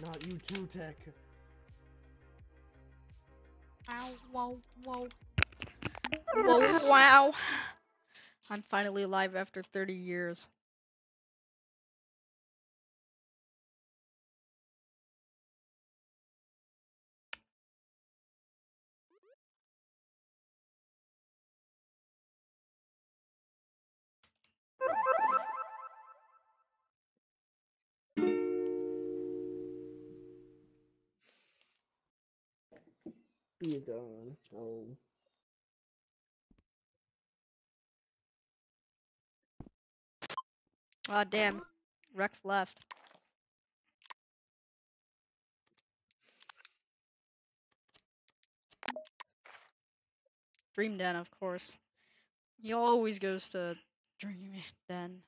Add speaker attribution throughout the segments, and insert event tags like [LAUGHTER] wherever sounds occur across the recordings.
Speaker 1: Not you too, Tech.
Speaker 2: Wow, whoa, whoa. Whoa, [LAUGHS] wow. I'm finally alive after 30 years.
Speaker 1: Be gone. Oh.
Speaker 2: Ah, damn. Rex left. Dream Den, of course. He always goes to Dream [LAUGHS] Den.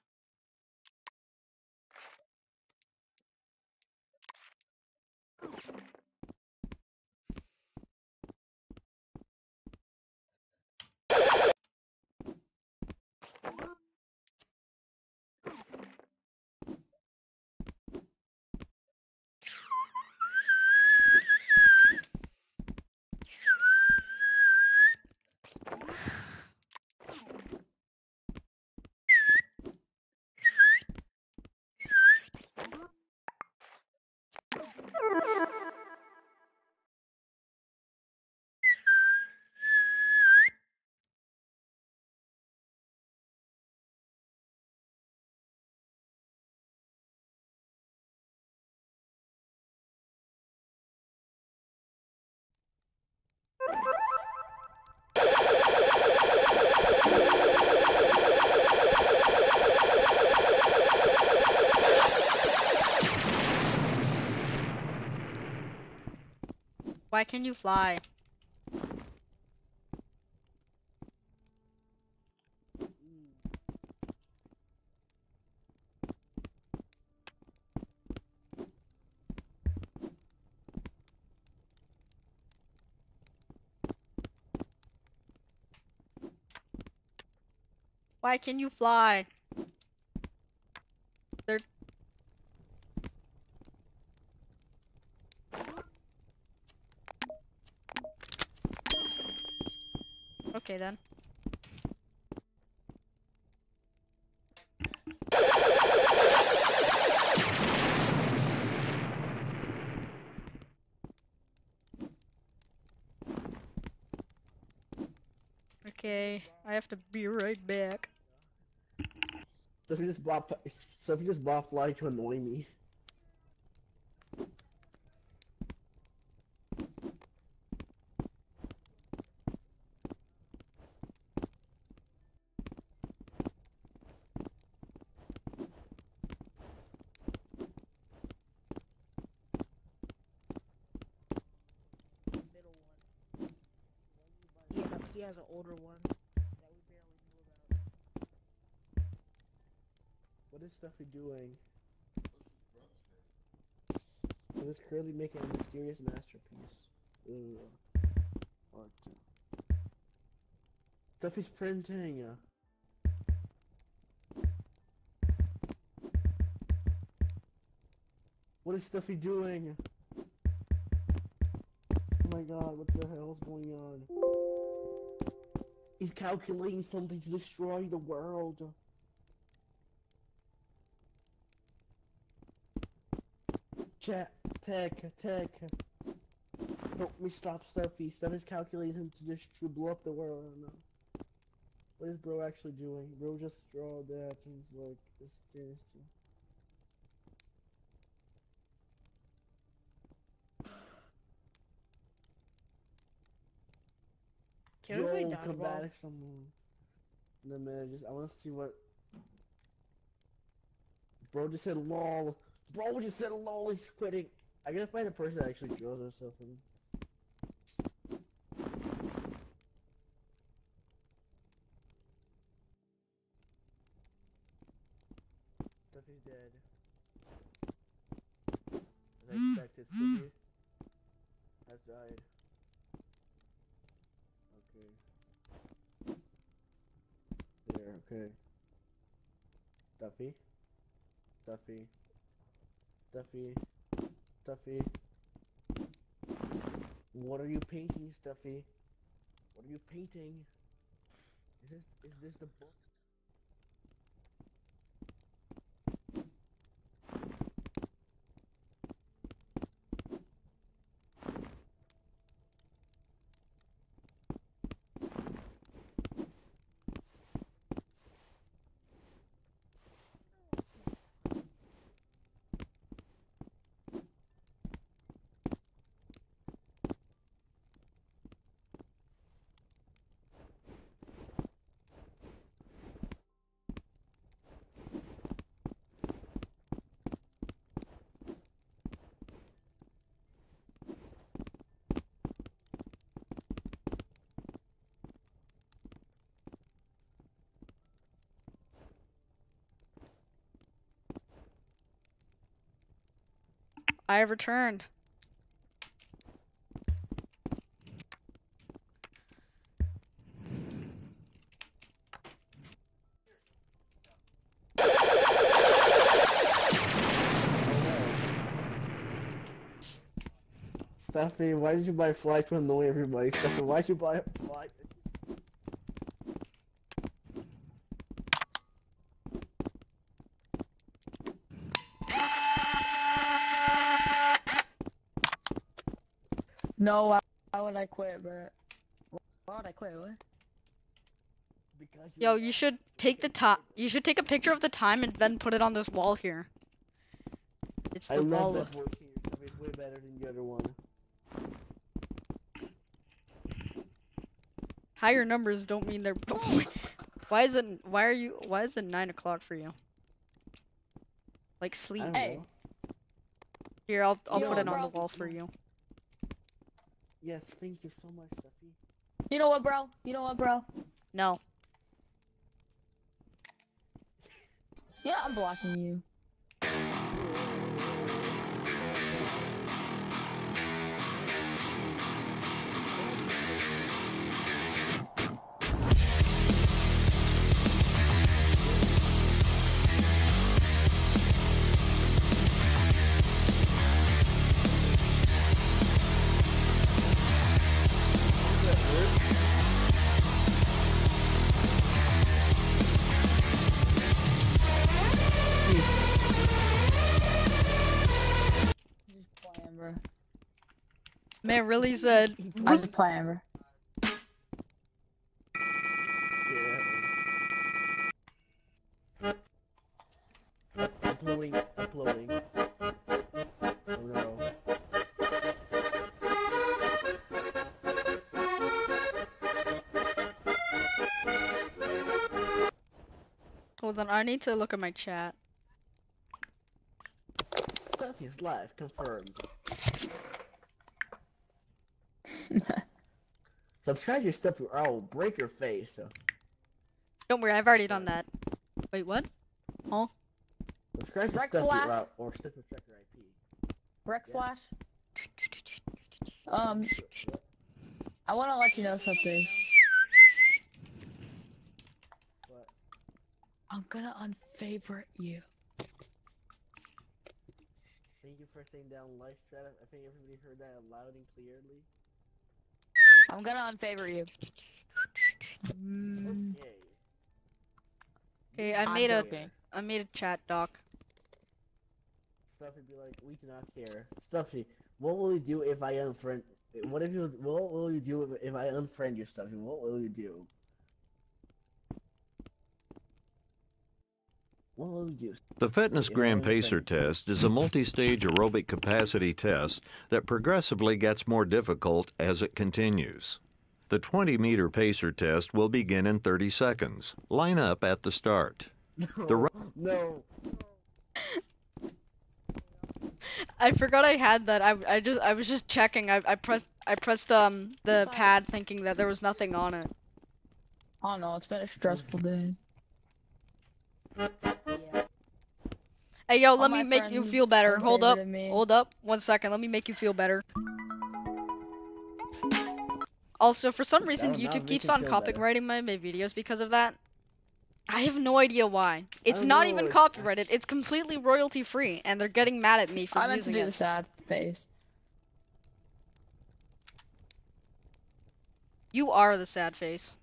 Speaker 2: Why can you fly? Why can you fly? They're Okay then. Okay, I have to be right back.
Speaker 1: So if you just bought, so if you just bought fly to annoy me.
Speaker 3: middle one. He, has an older one that we barely knew about.
Speaker 1: What is Stuffy doing? It is currently making a mysterious masterpiece. Ugh. Art. Stuffy's printing. What is Stuffy doing? Oh my god, what the hell is going on? He's calculating something to destroy the world. Chat, tech, tech. Help me stop Stuffy. Stuffy's calculating to just to blow up the world. I don't know. What is bro actually doing? Bro just draw that and like, this, this. Some. No man, just I want to see what. Bro just said lol. Bro just said lol. He's quitting. I gotta find a person that actually draws herself in. Stuffy's dead. As I expected, Stuffy has died. Okay. There, okay. Duffy. Duffy. Duffy. Stuffy? What are you painting, Stuffy? What are you painting? Is this is this the book?
Speaker 2: I have returned.
Speaker 1: Stuffy, why did you buy fly to annoy everybody? Stuffy, why did you buy a fly?
Speaker 3: No, why, why would I quit, bro? Why would I quit? What?
Speaker 1: Because
Speaker 2: Yo, you should take the time. You should take a picture of the time and then put it on this wall here. It's the
Speaker 1: I
Speaker 2: the
Speaker 1: love
Speaker 2: wall.
Speaker 1: that work here. It's way better than the other one.
Speaker 2: Higher numbers don't mean they're. [LAUGHS] why is it? Why are you? Why is it nine o'clock for you? Like sleep.
Speaker 3: Hey.
Speaker 2: Here, I'll I'll
Speaker 3: You
Speaker 2: put it
Speaker 3: what,
Speaker 2: on the wall for you.
Speaker 1: Yes, thank you so much, Stuffy.
Speaker 3: You know what, bro? You know what, bro?
Speaker 2: No.
Speaker 3: Yeah, I'm blocking you.
Speaker 2: Man, really said.
Speaker 3: I'm just playing, bro.
Speaker 1: Yeah. Uploading, uploading. Oh no.
Speaker 2: Hold on, I need to look at my chat.
Speaker 1: Stuffy's live, confirmed. [LAUGHS] Subscribe your stuff or I will break your face. So.
Speaker 2: Don't worry, I've already done that. Wait, what?
Speaker 1: Subscribe to
Speaker 3: Break
Speaker 1: stuff
Speaker 3: flash.
Speaker 1: or, or stuff or check your IP.
Speaker 3: Break
Speaker 1: Yeah.
Speaker 3: Flash. Um, I want to let you know something.
Speaker 1: What?
Speaker 3: I'm gonna unfavorite you.
Speaker 1: Thank you for saying down life, chat. I think everybody heard that loud and clearly.
Speaker 3: I'm gonna unfavor you. Mm,
Speaker 1: Okay.
Speaker 2: Okay, I
Speaker 3: I'm
Speaker 2: made a
Speaker 3: joking.
Speaker 2: I made a chat doc.
Speaker 1: Stuffy be like, we do not care. Stuffy, what will you do if I unfriend? What if you? What will you do if, if I unfriend you, Stuffy? What will you do?
Speaker 4: The Fitness
Speaker 1: You know
Speaker 4: Gram
Speaker 1: what I'm
Speaker 4: Pacer test is a multi-stage aerobic capacity test that progressively gets more difficult as it continues. The 20-meter pacer test will begin in 30 seconds. Line up at the start. The
Speaker 1: no.
Speaker 2: I forgot I had that. I I just I was just checking. I I pressed I pressed um the pad thinking that there was nothing on it.
Speaker 3: I don't know. It's been a stressful day. Yeah.
Speaker 2: Hey yo,
Speaker 3: All
Speaker 2: let me make you feel better. Hold up. Hold up. One second. Let me make you feel better. Also, for some reason, YouTube keeps on copywriting my, my videos because of that. I have no idea why. It's
Speaker 1: know,
Speaker 2: even oh,
Speaker 1: it-
Speaker 2: copyrighted. It's completely royalty free, and they're getting mad at me for
Speaker 3: I meant to
Speaker 2: using
Speaker 3: do the sad face.
Speaker 2: You are the sad face.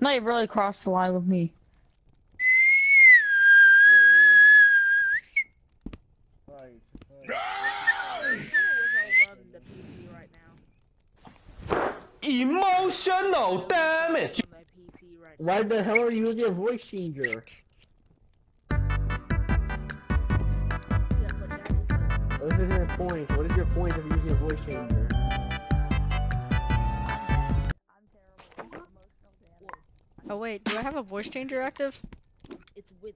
Speaker 3: No, you really crossed the line with me.
Speaker 1: Right,
Speaker 3: I wish I was on the PC right now.
Speaker 5: Emotional damage.
Speaker 3: On my PC right now.
Speaker 1: Why the hell are you using a voice changer?
Speaker 3: Yeah, but that is
Speaker 1: What is your point? What is your point of using a voice changer?
Speaker 2: Oh wait, do I have a voice changer active?
Speaker 3: It's with.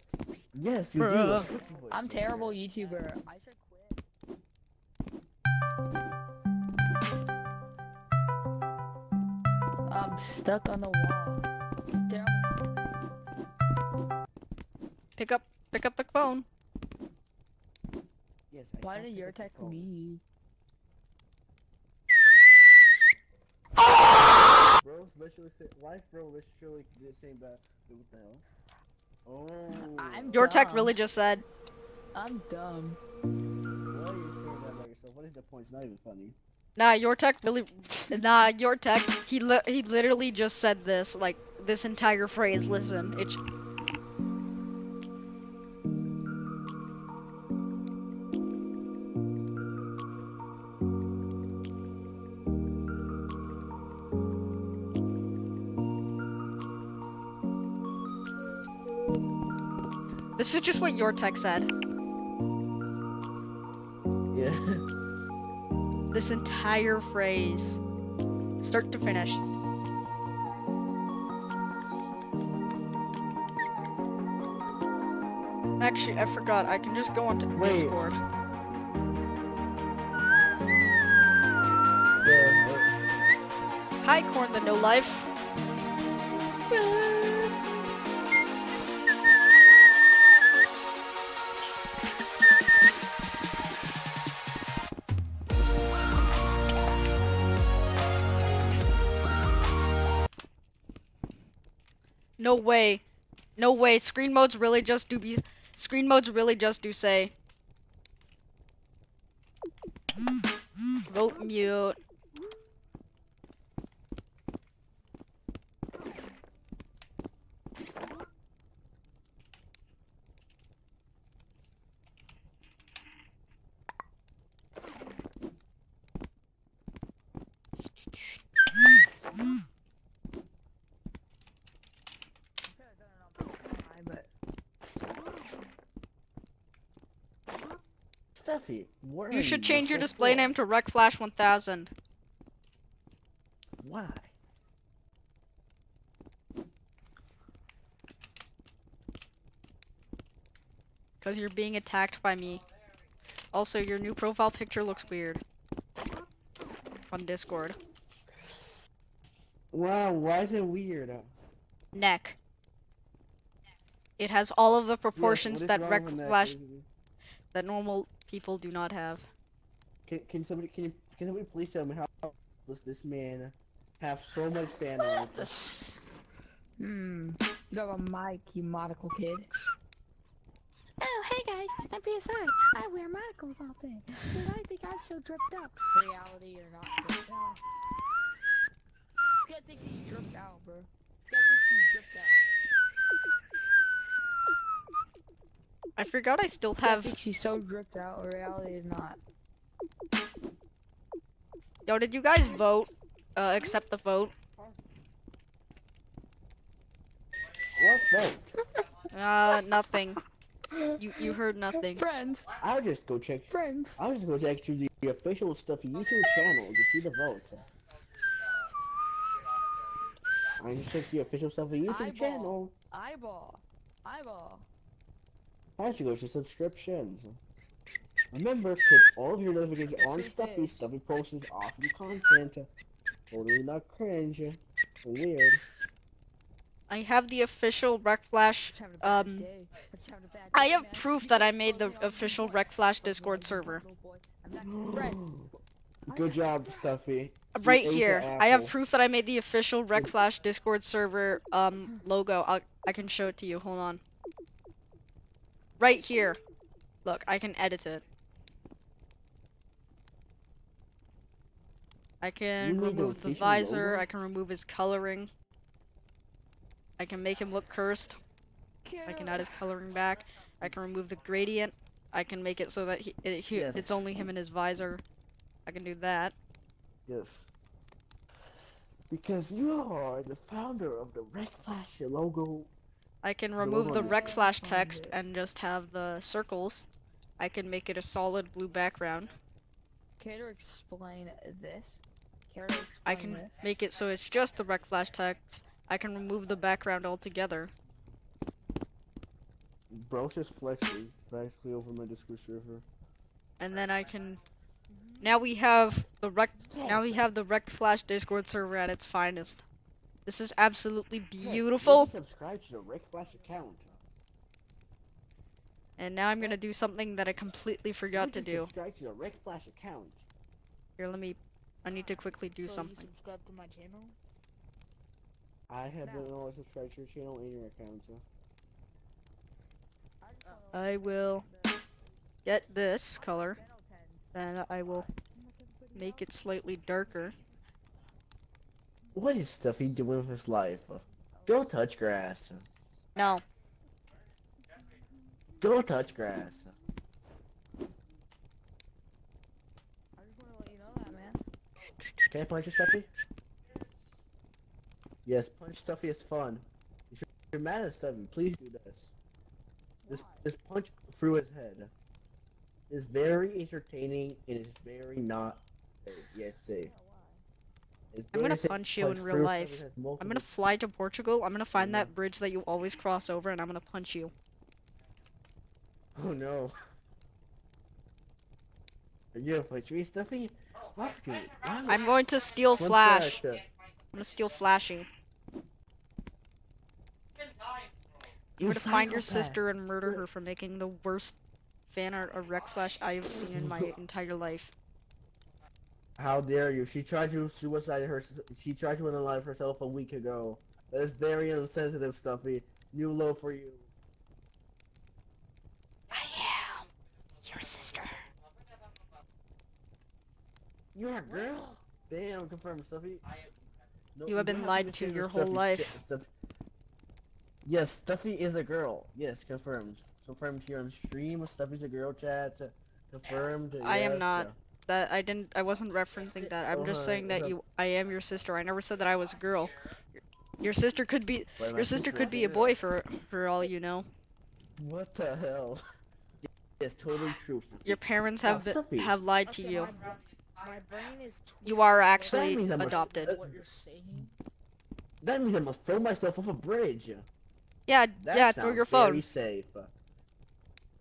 Speaker 1: Yes, you.
Speaker 2: Bruh.
Speaker 1: a switchy voice
Speaker 3: I'm terrible YouTuber. I should quit. I'm stuck on the wall. Terrible.
Speaker 2: Pick up, pick up the phone.
Speaker 1: Yes, I
Speaker 3: Why did
Speaker 1: pick
Speaker 3: your
Speaker 1: up the
Speaker 3: text
Speaker 1: phone.
Speaker 3: me? Ah!
Speaker 1: Bro, literally said, why bro literally the same back? What the hell? Oh.
Speaker 3: I'm
Speaker 2: Your tech
Speaker 3: dumb.
Speaker 2: really just said.
Speaker 3: I'm dumb.
Speaker 1: Why are you saying that about yourself? What is the point? It's not even funny.
Speaker 2: Nah, your tech really. Nah, your tech. He li- he literally just said this like this entire phrase. Listen, it's. This is just what your tech said.
Speaker 1: Yeah.
Speaker 2: This entire phrase, start to finish. Actually, I forgot. I can just go onto
Speaker 1: Wait.
Speaker 2: Discord.
Speaker 1: yeah.
Speaker 2: Hi, Corn the No Life. No way. No way. Screen modes really just do be. Screen modes really just do say. Vote mute.
Speaker 3: But
Speaker 1: Where
Speaker 2: You should change your display
Speaker 1: for?
Speaker 2: name to RecFlash 1000.
Speaker 1: Why?
Speaker 2: Because you're being attacked by me. Also, your new profile picture looks weird. On Discord.
Speaker 1: Wow, why is it weird?
Speaker 2: Neck. It has all of the proportions
Speaker 1: is
Speaker 2: that Rec? Flash that normal people do not have.
Speaker 1: Can, can somebody can you, can somebody please tell me how does this man have so much fan art?
Speaker 3: Hmm. You have a mic, you monocle kid. Oh, hey guys, I'm PSI. I wear monocles all day. But I think I'm so dripped out. Reality, you're not dripped out. This guy thinks he's dripped out, bro. This guy thinks he's dripped out.
Speaker 2: I forgot I still
Speaker 3: This guy
Speaker 2: have.
Speaker 3: thinks he's so dripped out. Reality is not.
Speaker 2: Yo, did you guys vote? Uh, accept the vote?
Speaker 1: What vote? [LAUGHS]
Speaker 2: Uh, nothing. You you heard nothing.
Speaker 3: Friends,
Speaker 1: I'll just go check.
Speaker 3: friends.
Speaker 1: I'll just go check to the, the official stuff YouTube channel to see the vote. I can check the official Stuffy YouTube
Speaker 3: Eyeball.
Speaker 1: channel.
Speaker 3: Eyeball. Eyeball.
Speaker 1: I should go to subscriptions. Remember, put all of your notifications on
Speaker 3: Free
Speaker 1: Stuffy.
Speaker 3: fish.
Speaker 1: Stuffy posts awesome content. Totally not cringe. Weird.
Speaker 2: I have the official RecFlash.
Speaker 3: Just having a bad
Speaker 2: Um,
Speaker 3: day. Just having a bad
Speaker 2: I have proof that I made the
Speaker 3: follow me on
Speaker 2: official
Speaker 3: Discord.
Speaker 2: RecFlash
Speaker 3: Little
Speaker 2: Discord server.
Speaker 3: little boy. I'm not your friend. [GASPS]
Speaker 1: Good job, Stuffy.
Speaker 2: right here. I have proof that I made the official RecFlash Discord server um logo. I'll, I can show it to you. Hold on. Right here. Look, I can edit it. I can remove the visor.
Speaker 1: logo?
Speaker 2: I can remove his coloring. I can make him look cursed. I can add his coloring back. I can remove the gradient. I can make it so that he, it, he
Speaker 1: Yes.
Speaker 2: it's only him and his visor. I can do that.
Speaker 1: Yes. Because you are the founder of the Rec Flash logo.
Speaker 2: I can remove the
Speaker 1: on
Speaker 2: rec flash text and just have the circles. I can make it a solid blue background.
Speaker 3: Care to explain this? Care to explain
Speaker 2: I can
Speaker 3: this?
Speaker 2: make it so it's just the rec flash text. I can remove the background altogether.
Speaker 1: Bro's just flexing practically over my Discord server.
Speaker 2: And then I can now we have the rec now we have the rec flash Discord server at its finest. This is absolutely beautiful.
Speaker 1: Subscribe to the Rec Flash account.
Speaker 2: And now I'm gonna do something that I completely forgot to do.
Speaker 1: Subscribe to the Rec Flash account.
Speaker 2: Here, let me. I need to quickly do
Speaker 3: so
Speaker 2: something.
Speaker 3: You subscribe to my channel?
Speaker 1: I have been always subscribed to your channel and your account.
Speaker 2: I will get this color, and I will make it slightly darker.
Speaker 1: What is Stuffy doing with his life? Go touch grass.
Speaker 2: No,
Speaker 1: Go touch grass.
Speaker 3: I just want to let you know that, man.
Speaker 1: Can I punch you, Stuffy? Yes, punch Stuffy is fun. If you're, if you're mad at Stuffy, please do this. Just, just punch through his head. It's very entertaining and it's very not safe. Yes, safe. It's
Speaker 2: I'm gonna [LAUGHS] punch you in real life. I'm gonna fly to Portugal. I'm gonna find that bridge that you always cross over, and I'm gonna punch you.
Speaker 1: Oh no. Are you gonna punch me, Stuffy? Why would you? Why would-
Speaker 2: I'm going to steal Flash.
Speaker 1: flash,
Speaker 2: I'm gonna steal Flashy. I'm gonna find your sister and murder her for making the worst fan art of Rec Flash I have seen in my [LAUGHS] entire life.
Speaker 1: How dare you? She tried to suicide her. She tried to end her life herself a week ago. That is very insensitive, Stuffy. New low for you.
Speaker 2: I am your sister.
Speaker 1: You're a girl. Damn, confirm, Stuffy. No,
Speaker 2: You have been
Speaker 1: don't
Speaker 2: lied
Speaker 1: be
Speaker 2: to your whole
Speaker 1: Stuffy
Speaker 2: life.
Speaker 1: shit, Stuff- Yes, Stuffy is a girl. Yes, confirmed. Confirmed here on stream. Stuffy's a girl. Chat. Confirmed.
Speaker 2: I am not.
Speaker 1: uh,
Speaker 2: That I didn't. I wasn't referencing that. I'm just saying that you. I am your sister. I never said that I was a girl. Your, your sister could be.
Speaker 1: why am I
Speaker 2: Your sister could be a boy for for all you know.
Speaker 1: What the hell? Yes, totally true.
Speaker 2: Your parents have been, have lied to you.
Speaker 3: My, brain is
Speaker 2: You are
Speaker 3: twisted.
Speaker 2: actually
Speaker 1: means I'm a-
Speaker 2: adopted.
Speaker 1: uh,
Speaker 3: What you're saying?
Speaker 1: That means I must throw myself off a bridge.
Speaker 2: Yeah,
Speaker 1: That
Speaker 2: yeah. Throw your phone.
Speaker 1: Very safe.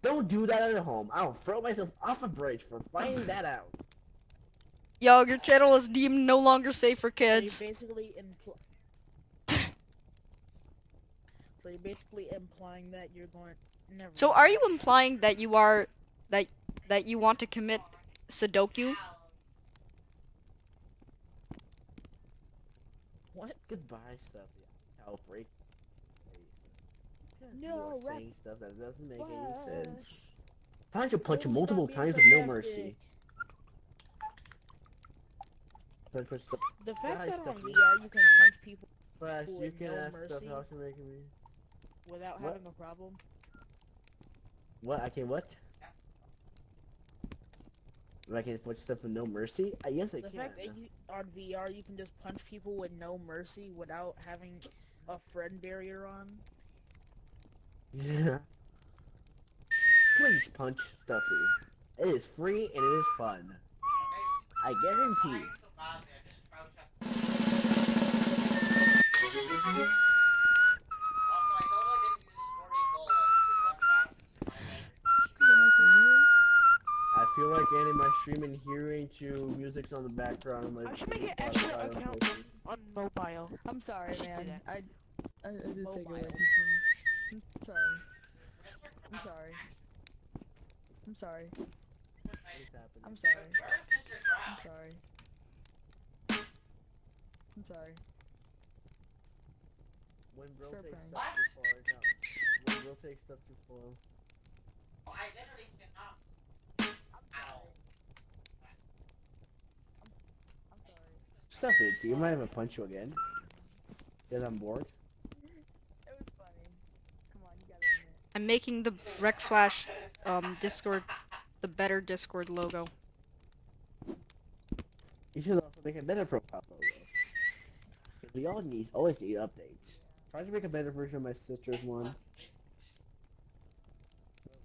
Speaker 1: Don't do that at home. I'll throw myself off a bridge for finding that out.
Speaker 2: Yo, your channel is deemed no longer safe for
Speaker 3: So
Speaker 2: kids.
Speaker 3: you're basically impl- [LAUGHS] So you're basically implying that you're going. Never.
Speaker 2: So are you implying that you are that that you want to commit Sudoku?
Speaker 3: What?
Speaker 1: Goodbye, stuff. Outbreak.
Speaker 3: No,
Speaker 1: you are saying stuff that doesn't make any
Speaker 3: Flash.
Speaker 1: sense. Trying to punch you
Speaker 3: Oh,
Speaker 1: multiple times with no mercy. Punch, punch, stuff.
Speaker 3: The fact that on
Speaker 1: stop.
Speaker 3: VR you can punch people
Speaker 1: Flash, you
Speaker 3: With
Speaker 1: can
Speaker 3: no
Speaker 1: ask stuff
Speaker 3: mercy?
Speaker 1: how to make me.
Speaker 3: without
Speaker 1: What?
Speaker 3: having a problem.
Speaker 1: What? I can what? I can punch stuff with no mercy? I yes, I
Speaker 3: The
Speaker 1: can.
Speaker 3: fact that you on VR you can just punch people with no mercy without having a friend barrier on.
Speaker 1: Yeah. [LAUGHS] Please punch Stuffy. It is free and it is fun. I guarantee. I feel like ending my stream and hearing you music's on the background. I'm like,
Speaker 6: I should make an extra
Speaker 1: on
Speaker 6: account. On mobile.
Speaker 3: I'm sorry,
Speaker 6: should
Speaker 3: man. I I, I did take Mobile. away I'm sorry. I'm sorry. I'm sorry. I'm sorry. I'm sorry. I'm sorry.
Speaker 1: When bro
Speaker 3: Sure,
Speaker 1: takes
Speaker 3: Brian.
Speaker 1: stuff too far, no. When bro takes stuff too far.
Speaker 3: I'm sorry.
Speaker 1: Stuff it. Do you mind if I punch you again? Because I'm bored.
Speaker 3: It was funny. Come on, you gotta admit.
Speaker 2: I'm making the Rec Flash um, Discord the better Discord logo.
Speaker 1: You should also make a better profile photo. 'Cause we all need, always need updates. Try to make a better version of my sister's one.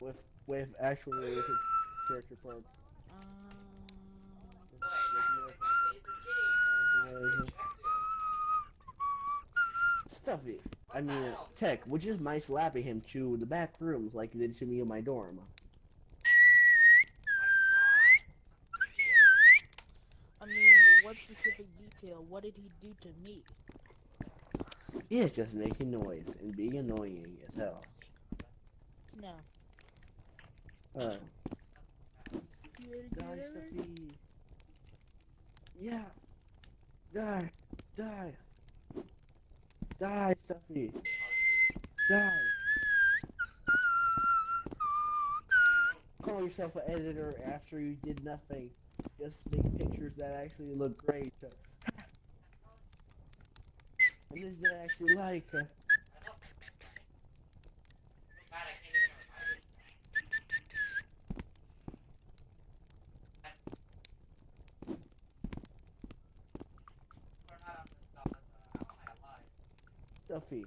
Speaker 1: With, with actual character parts. Stuff it. I mean, uh, Tech, would you just mind slapping him to the back rooms like you did to me in my dorm?
Speaker 6: I mean, what specific detail? What did he do to me?
Speaker 1: He is just making noise and being annoying as hell.
Speaker 6: No.
Speaker 1: Uh,
Speaker 6: You ready to
Speaker 1: die,
Speaker 6: get.
Speaker 1: Yeah. Die. Die. Die, Stuffy. Die. Call yourself an editor after you did nothing. Just make pictures that actually look great. And this that I actually like. Stuffy.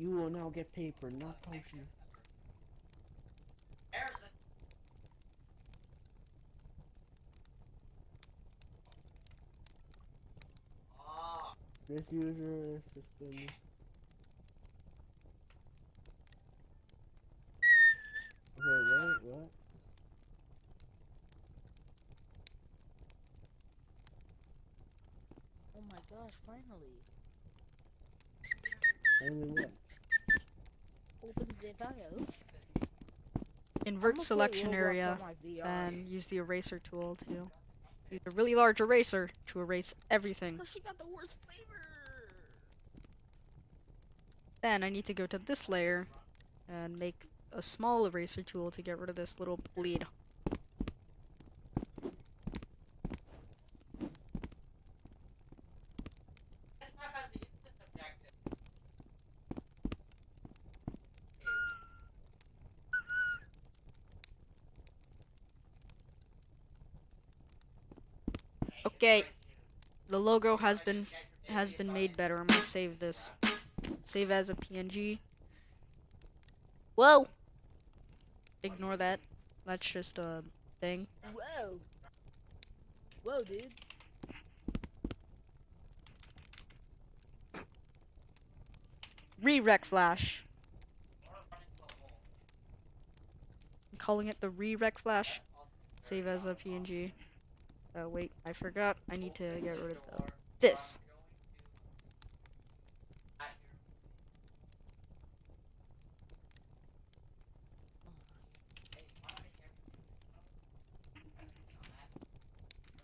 Speaker 1: You will now get paper, not potion. This user system. Okay, wait, what?
Speaker 6: Oh my gosh, finally.
Speaker 1: Only what?
Speaker 6: Open zip IO.
Speaker 2: Invert selection area and use the eraser tool to use a really large eraser to erase everything.
Speaker 6: Oh, she got the worst flavor.
Speaker 2: Then I need to go to this layer and make a small eraser tool to get rid of this little bleed. Okay, the logo has been has been made better. I'm gonna save this. Save as a PNG. Whoa! Ignore that. That's just a thing.
Speaker 6: Whoa. Whoa, dude.
Speaker 2: Re-Rec Flash. I'm calling it the Re-Rec Flash. Save as a PNG. Oh wait, I forgot. I need to get rid of the, this.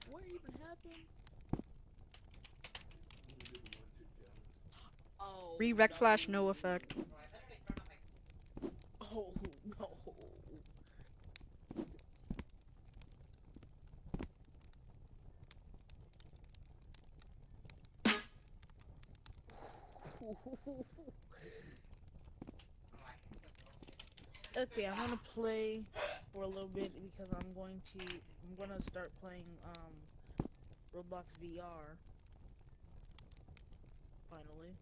Speaker 6: What even happened?
Speaker 2: Re-Rec Flash, no effect.
Speaker 6: Oh no. Okay, I'm gonna play for a little bit because I'm going to I'm gonna start playing um Roblox VR. Finally.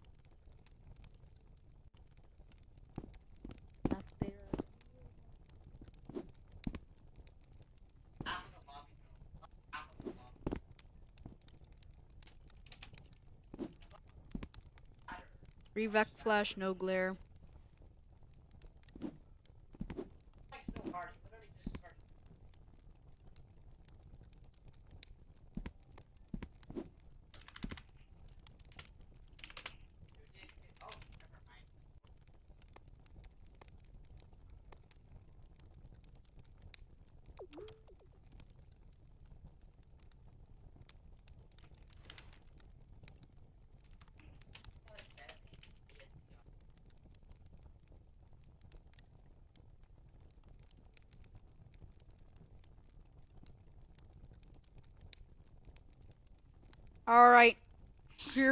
Speaker 6: After
Speaker 2: Re-Rec Flash, no glare.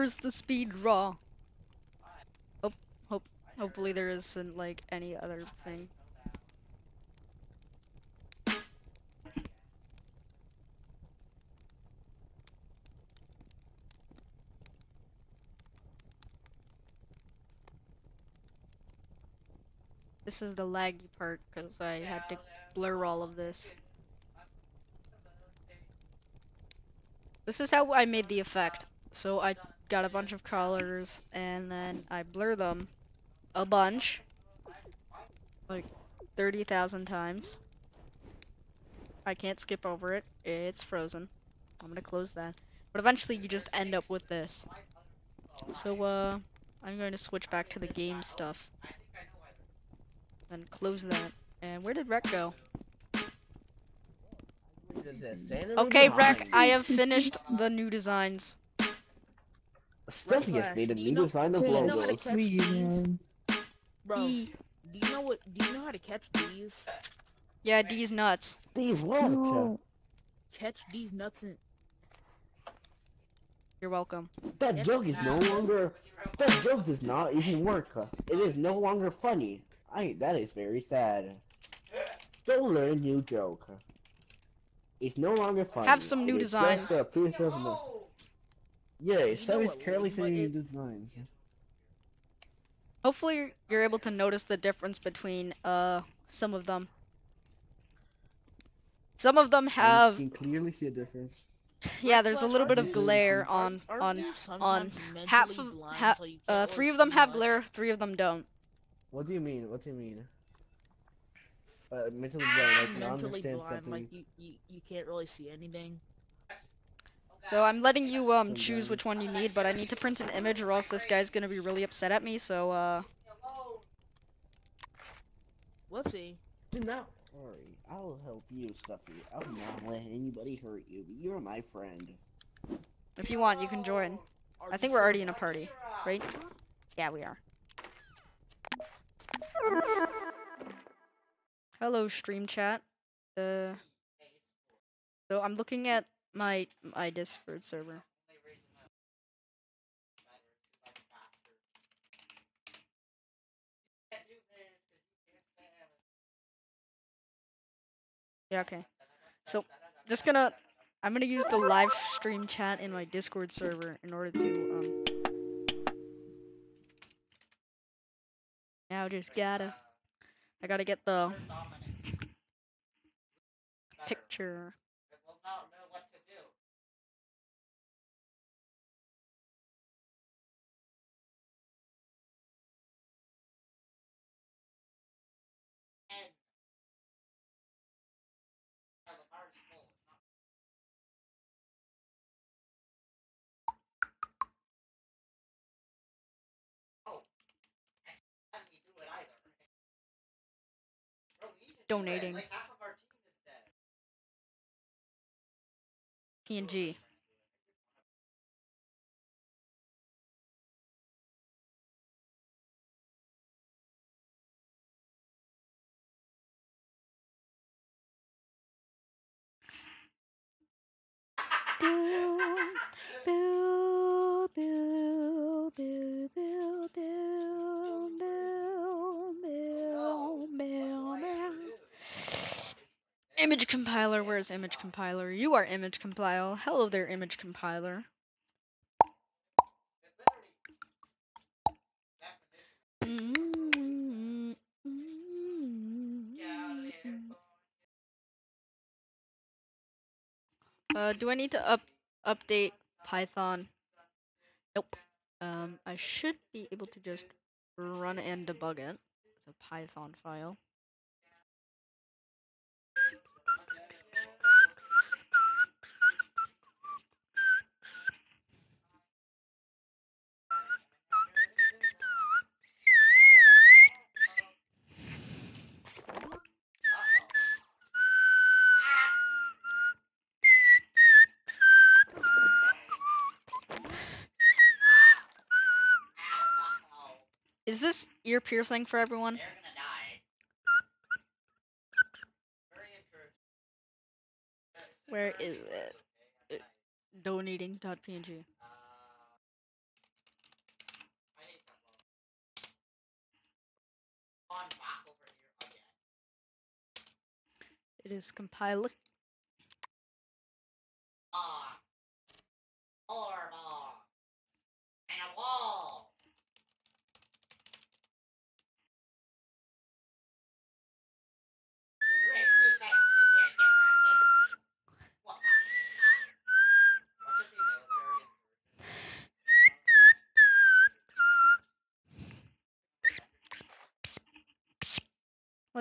Speaker 2: Here's the speed draw. Hope, hope, hopefully there isn't like any other thing. This is the laggy part because I had to blur all of this. This is how I made the effect. So I got a bunch of colors and then I blur them a bunch. Like 30,000 times. I can't skip over it. It's frozen. I'm gonna close that. But eventually you just end up with this. So uh, I'm going to switch back to the game stuff. Then close that. And where did Rec go? Okay, Rec, I have finished the new designs.
Speaker 1: Stuffy has
Speaker 6: Flash,
Speaker 1: made a
Speaker 6: do you
Speaker 1: new design of
Speaker 6: do you know how to
Speaker 1: logos.
Speaker 6: catch
Speaker 3: Please,
Speaker 6: bees?
Speaker 3: man.
Speaker 6: Bro,
Speaker 2: E.
Speaker 6: do you know what? Do you know how to catch bees?
Speaker 2: Yeah, D's nuts.
Speaker 1: These what?
Speaker 3: No.
Speaker 6: Catch these nuts and
Speaker 2: You're welcome.
Speaker 1: That joke is no longer. That joke does not even work. It is no longer funny. I. That is very sad. Go learn a new joke. It's no longer funny.
Speaker 2: Have some new
Speaker 1: It is just
Speaker 2: designs.
Speaker 1: A piece of the- Yeah,
Speaker 6: You
Speaker 1: Stuff
Speaker 6: know
Speaker 1: is
Speaker 6: what,
Speaker 1: currently
Speaker 6: but
Speaker 1: sending new
Speaker 6: it-
Speaker 1: designs.
Speaker 2: Hopefully you're able to notice the difference between uh some of them. Some of them have
Speaker 1: You can clearly see a difference. [SIGHS]
Speaker 2: yeah, there's a little bit of glare
Speaker 6: aren't-
Speaker 2: on on on half of
Speaker 6: blind
Speaker 2: ha- uh three of them have glare, three of them don't.
Speaker 1: What do you mean? What do you mean? Uh, mentally blind. I can
Speaker 6: mentally
Speaker 1: understand
Speaker 6: blind, like you, you you can't really see anything.
Speaker 2: So I'm letting you um choose which one you need, but I need to print an image or else this guy's gonna be really upset at me. So uh
Speaker 6: Whoopsie.
Speaker 1: Do not worry. I'll help you, Stuffy. I'll not let anybody hurt you. But you're my friend.
Speaker 2: if you want, you can join. I think we're already in a party, right? Yeah, we are. Hello, stream chat. Uh, so I'm looking at my my Discord server. Yeah, okay. So, just gonna, I'm gonna use the live stream chat in my Discord server in order to, um, now just gotta, I gotta get the picture. Donating. PNG. Boo, boo, boo, boo, boo, boo, boo, boo, boo, boo. Image compiler, where's image compiler? You are image compiler. Hello there, image compiler. Uh, do I need to up update Python? Nope. Um, I should be able to just run and debug it. It's a Python file. Piercing for everyone? Where is it?
Speaker 7: donating.png. It is compiled.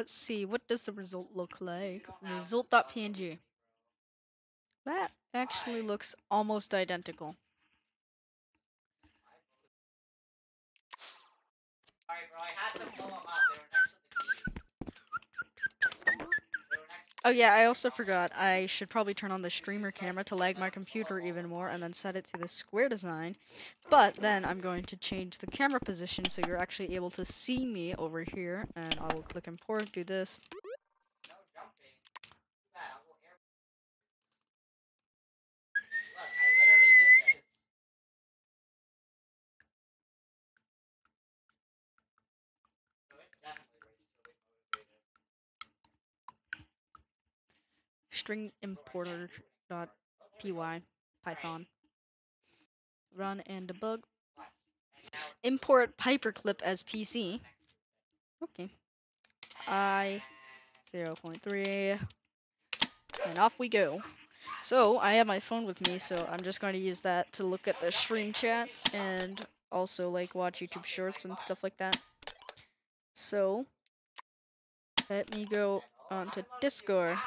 Speaker 7: Let's see, what does the result look like? Result.png. That actually looks almost identical. Oh yeah, I also forgot. I should probably turn on the streamer camera to lag my computer even more and then set it to the square design. But then I'm going to change the camera position so you're actually able to see me over here. And I will click import, do this. String importer dot py python. Run and debug. Import pyperclip as pc okay. I 0.3 and off we go. So i have my phone with me so i'm just going to use that to look at the stream chat and also like watch youtube shorts and stuff like that. So let me go onto discord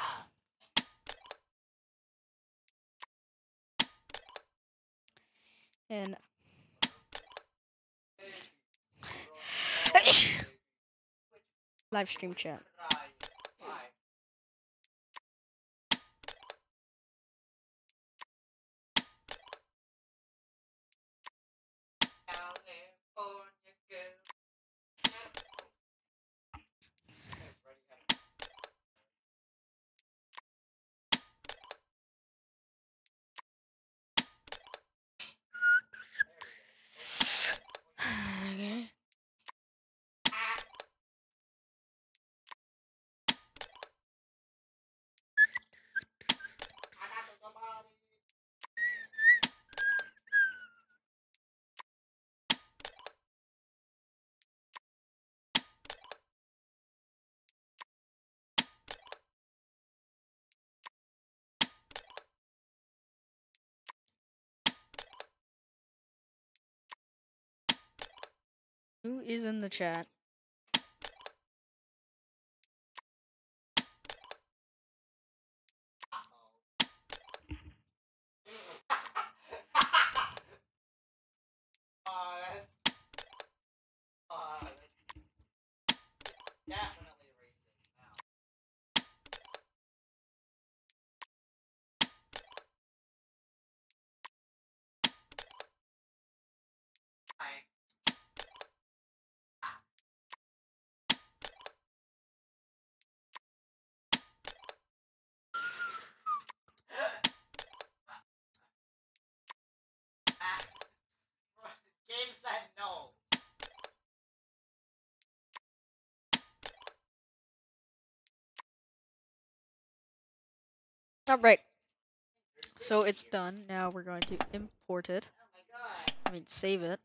Speaker 7: and [LAUGHS] live stream chat. Who is in the chat?
Speaker 8: Game said no.
Speaker 7: Alright. So it's done. Now we're going to import it. I mean, save it.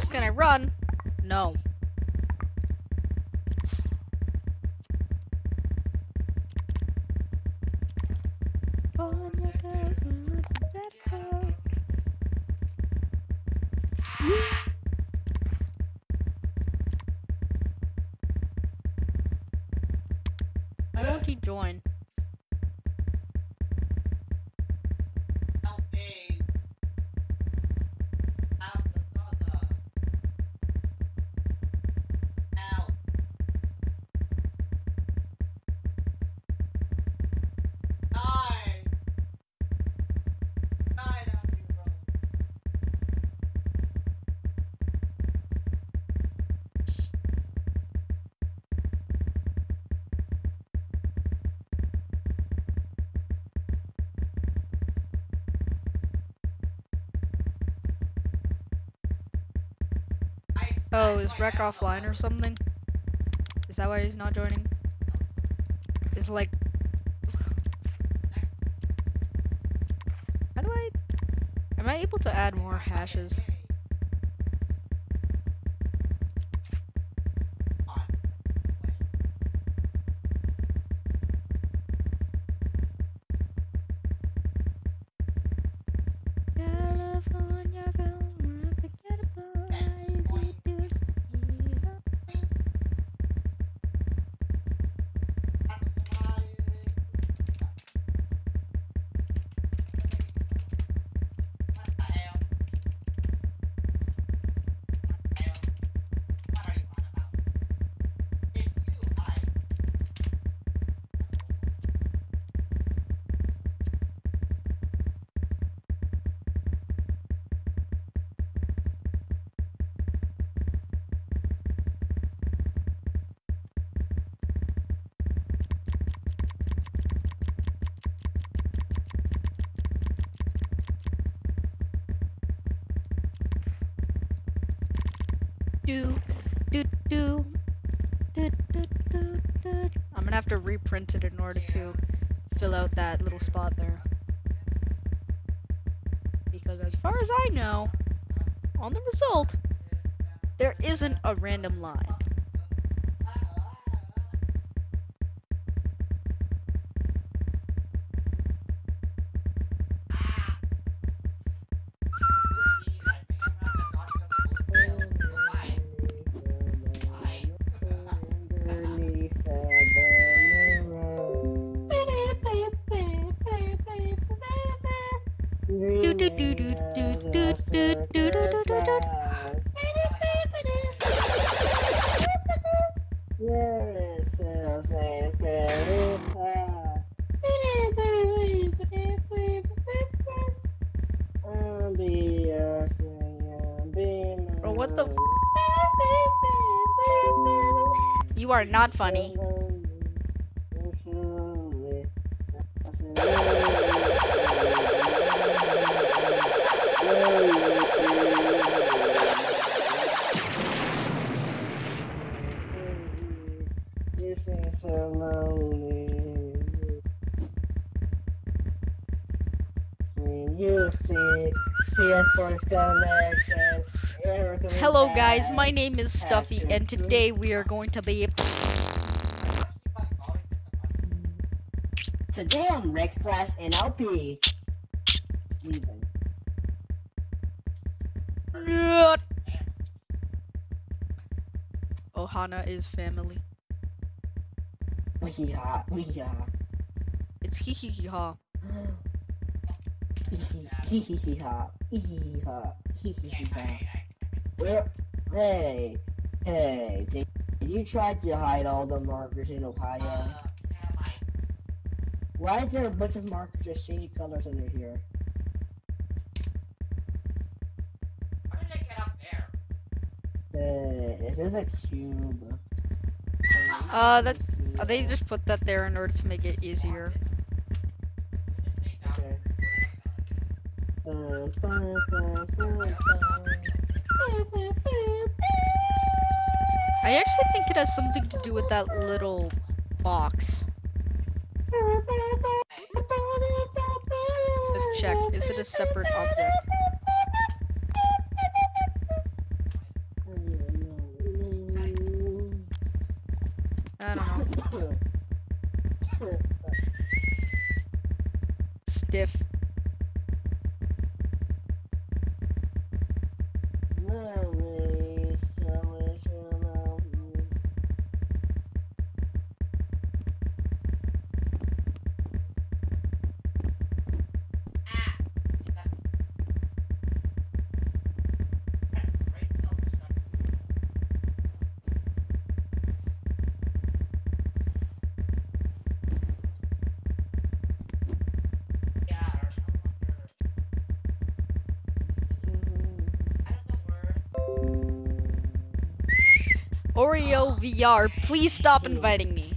Speaker 1: Fast can I run? Is Rec offline or something? Is that why he's not joining? Is like. [SIGHS] How do I. Am I able to add more hashes? On the result, there isn't a random line. Not funny.
Speaker 7: On Rick Crash NLP. Leaving.
Speaker 1: Ohana is family.
Speaker 7: Wee ha, wee ha.
Speaker 1: It's hee hee hee ha.
Speaker 7: Hee hee hee ha, hee hee ha, hee hee hee ha. Where? Hey, hey, did you try to hide all the markers in Ohio? Uh, Why is there a bunch of markers with shady colors under here? Hey, is this a cube? Hey,
Speaker 1: Uh, that-
Speaker 7: let me see.
Speaker 1: Uh, They just put that there in order to make it easier.
Speaker 7: Okay. Bum.
Speaker 1: I actually think it has something to do with that little box. Is it a separate object?
Speaker 2: VR, please stop inviting me.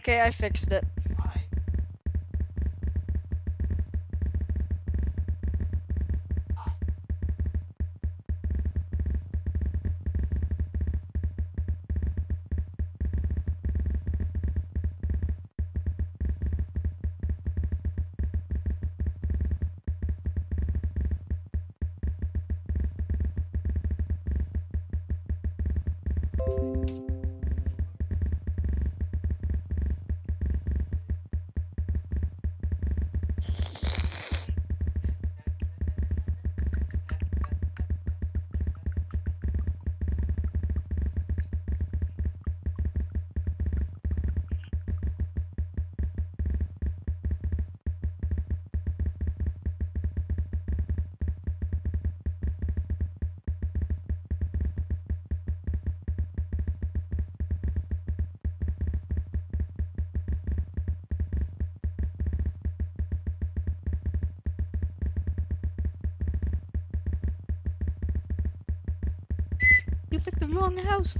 Speaker 2: Okay, I fixed it. House.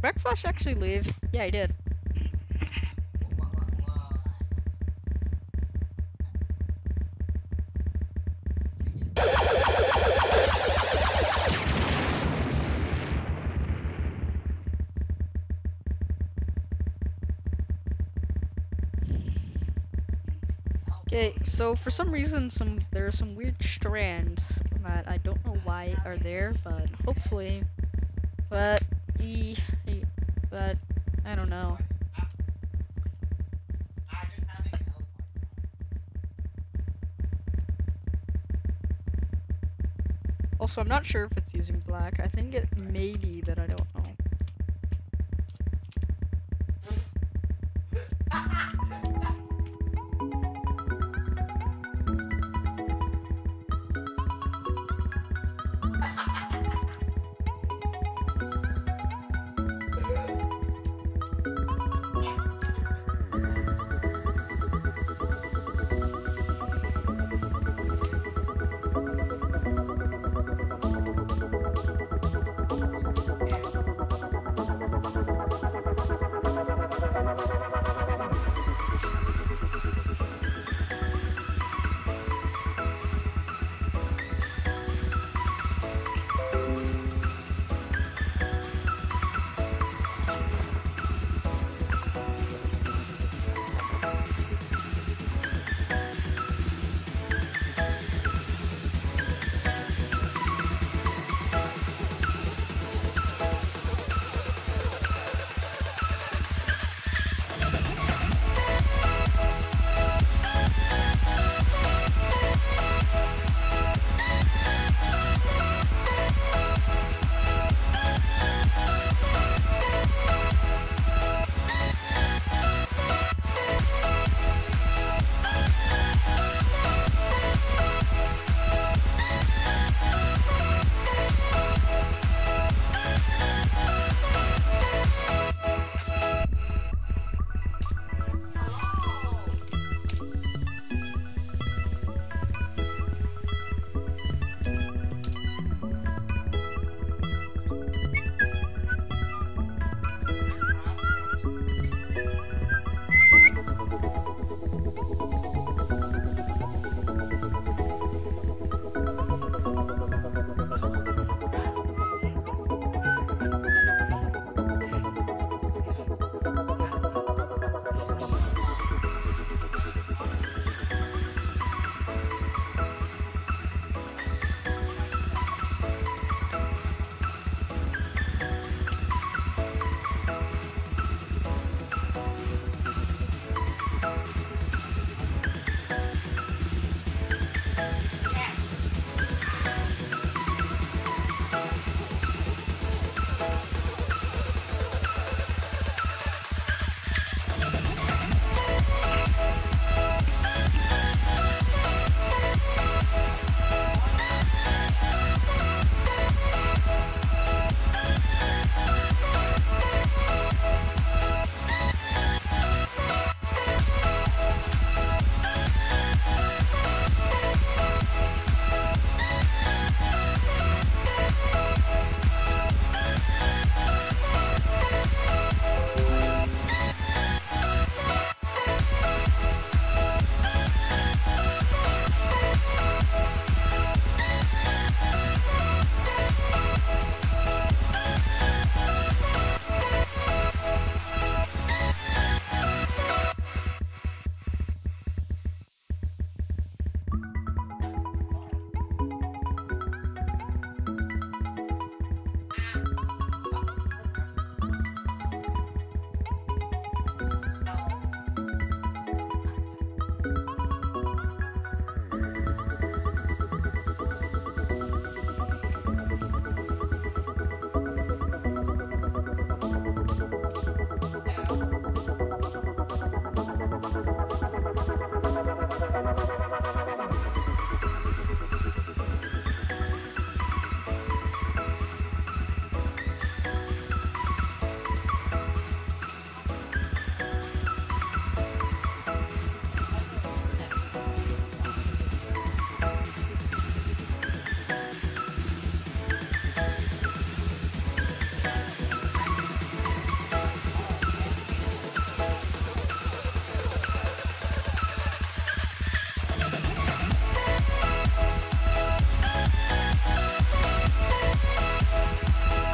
Speaker 2: Breakfast actually leave? Yeah, I did. Okay, so for some reason, some there are some weird strands that I don't know why are there, but hopefully, but not sure if it's using black. I think it may be, but I don't know.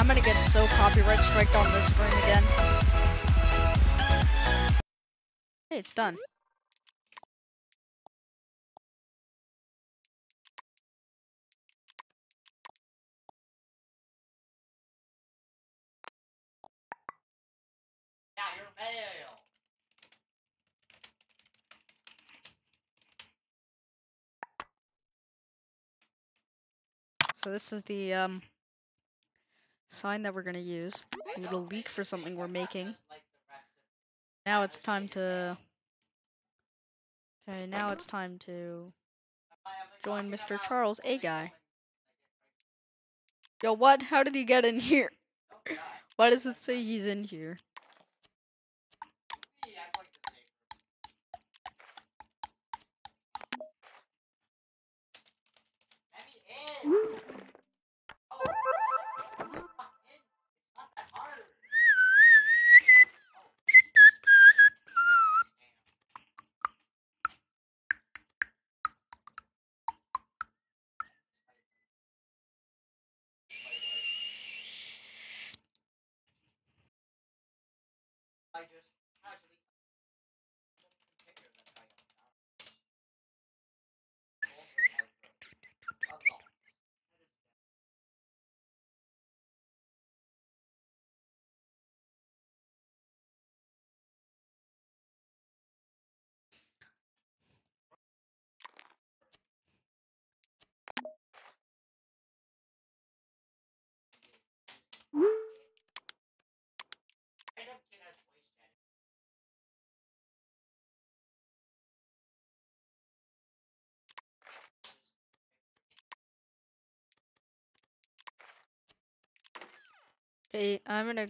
Speaker 2: I'm gonna get so copyright striked on this stream again. Hey, it's done. So this is the um sign that we're gonna use. A little leak for something we're making. Now it's time to. Okay, now it's time to join Mr. Charles, a guy. Yo, what? How did he get in here? [LAUGHS] Why does it say he's in here? Okay, I'm gonna.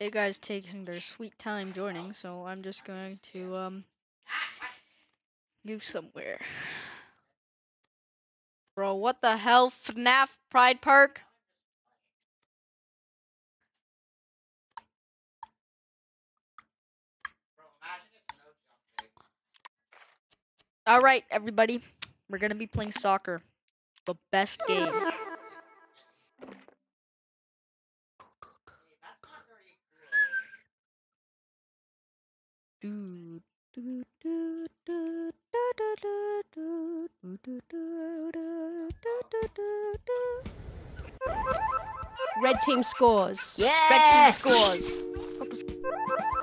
Speaker 2: You guys taking their sweet time joining, so I'm just going to um go somewhere. Bro, what the hell, FNAF Pride Park? All right, everybody, we're gonna be playing soccer, the best game. Do, do, do, do, do, do, do, do, do, do, do, do, do, do, do.
Speaker 9: Red team scores.
Speaker 2: Red team scores. [LAUGHS]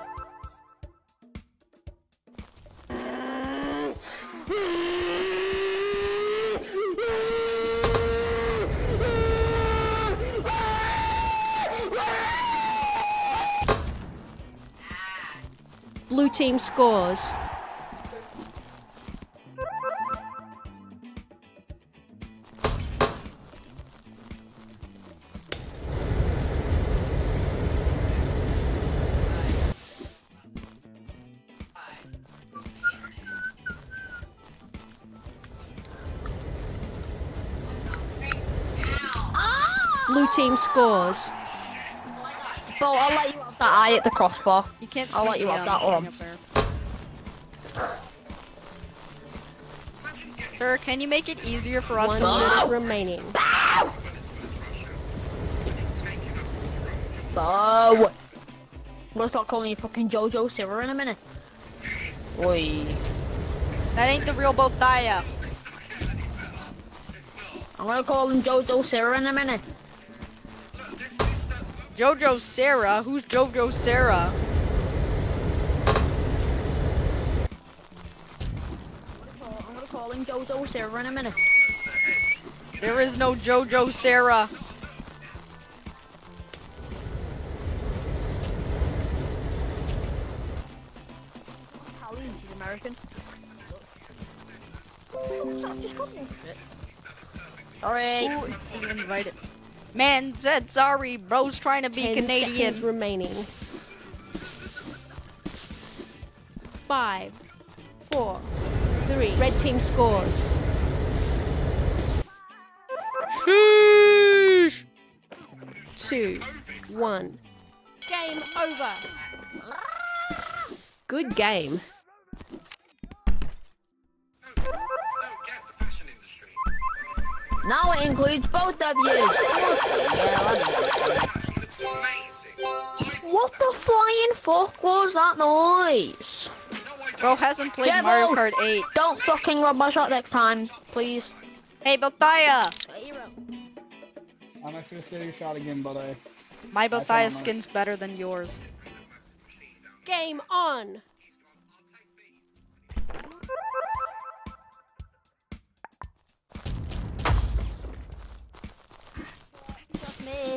Speaker 9: Blue team scores. Blue team scores.
Speaker 6: Well, I'll let you have that eye at the crossbar.
Speaker 2: You can't
Speaker 6: I'll let you
Speaker 2: me
Speaker 6: have
Speaker 2: on
Speaker 6: that
Speaker 2: the
Speaker 6: one.
Speaker 2: thing up there. Sir, can you make it easier for us
Speaker 9: One
Speaker 2: to
Speaker 9: minute
Speaker 2: move?
Speaker 9: remaining.
Speaker 6: Oh! I'm gonna start calling you fucking Jojo Silver in a minute. Oi.
Speaker 2: That ain't the real Bothaya.
Speaker 6: I'm gonna call him Jojo Silver in a minute.
Speaker 2: Jojo Sarah? Who's Jojo Sarah?
Speaker 6: Jojo Silver in a minute.
Speaker 2: There is no Jojo Sarah.
Speaker 6: Italian, she's American. Alright.
Speaker 2: Invited? Man said sorry, bro's trying to be
Speaker 9: Ten
Speaker 2: Canadian.
Speaker 9: seconds remaining. Five, four, three. Red team scores.
Speaker 2: Sheesh.
Speaker 9: Two, one. Game over. Good game.
Speaker 6: Now it includes both of you. What the flying fuck was that noise?
Speaker 2: Bro hasn't played
Speaker 6: Devil!
Speaker 2: Mario Kart 8.
Speaker 6: Don't fucking rob my shot next time, please.
Speaker 2: Hey, Bothaya!
Speaker 10: I'm actually steal your shot again, but I.
Speaker 2: My
Speaker 10: I
Speaker 2: Bothaya
Speaker 10: found
Speaker 2: skin's better than yours.
Speaker 9: Game on.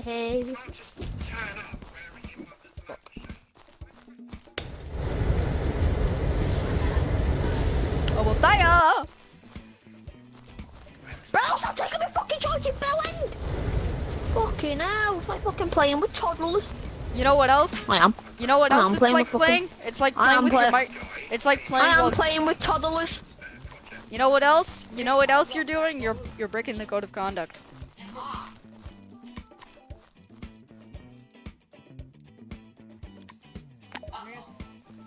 Speaker 6: Me.
Speaker 2: Bothaya!
Speaker 6: Bro, stop taking my fucking shot, you bellend! Fucking hell, it's like fucking playing with toddlers.
Speaker 2: You know what else?
Speaker 6: I am.
Speaker 2: You know what
Speaker 6: I
Speaker 2: else it's
Speaker 6: playing
Speaker 2: like
Speaker 6: with fucking-
Speaker 2: playing? It's like playing
Speaker 6: am
Speaker 2: with your mic. It's like playing.
Speaker 6: I am
Speaker 2: while-
Speaker 6: playing with toddlers.
Speaker 2: You know what else? You know what else you're doing? You're you're breaking the code of conduct.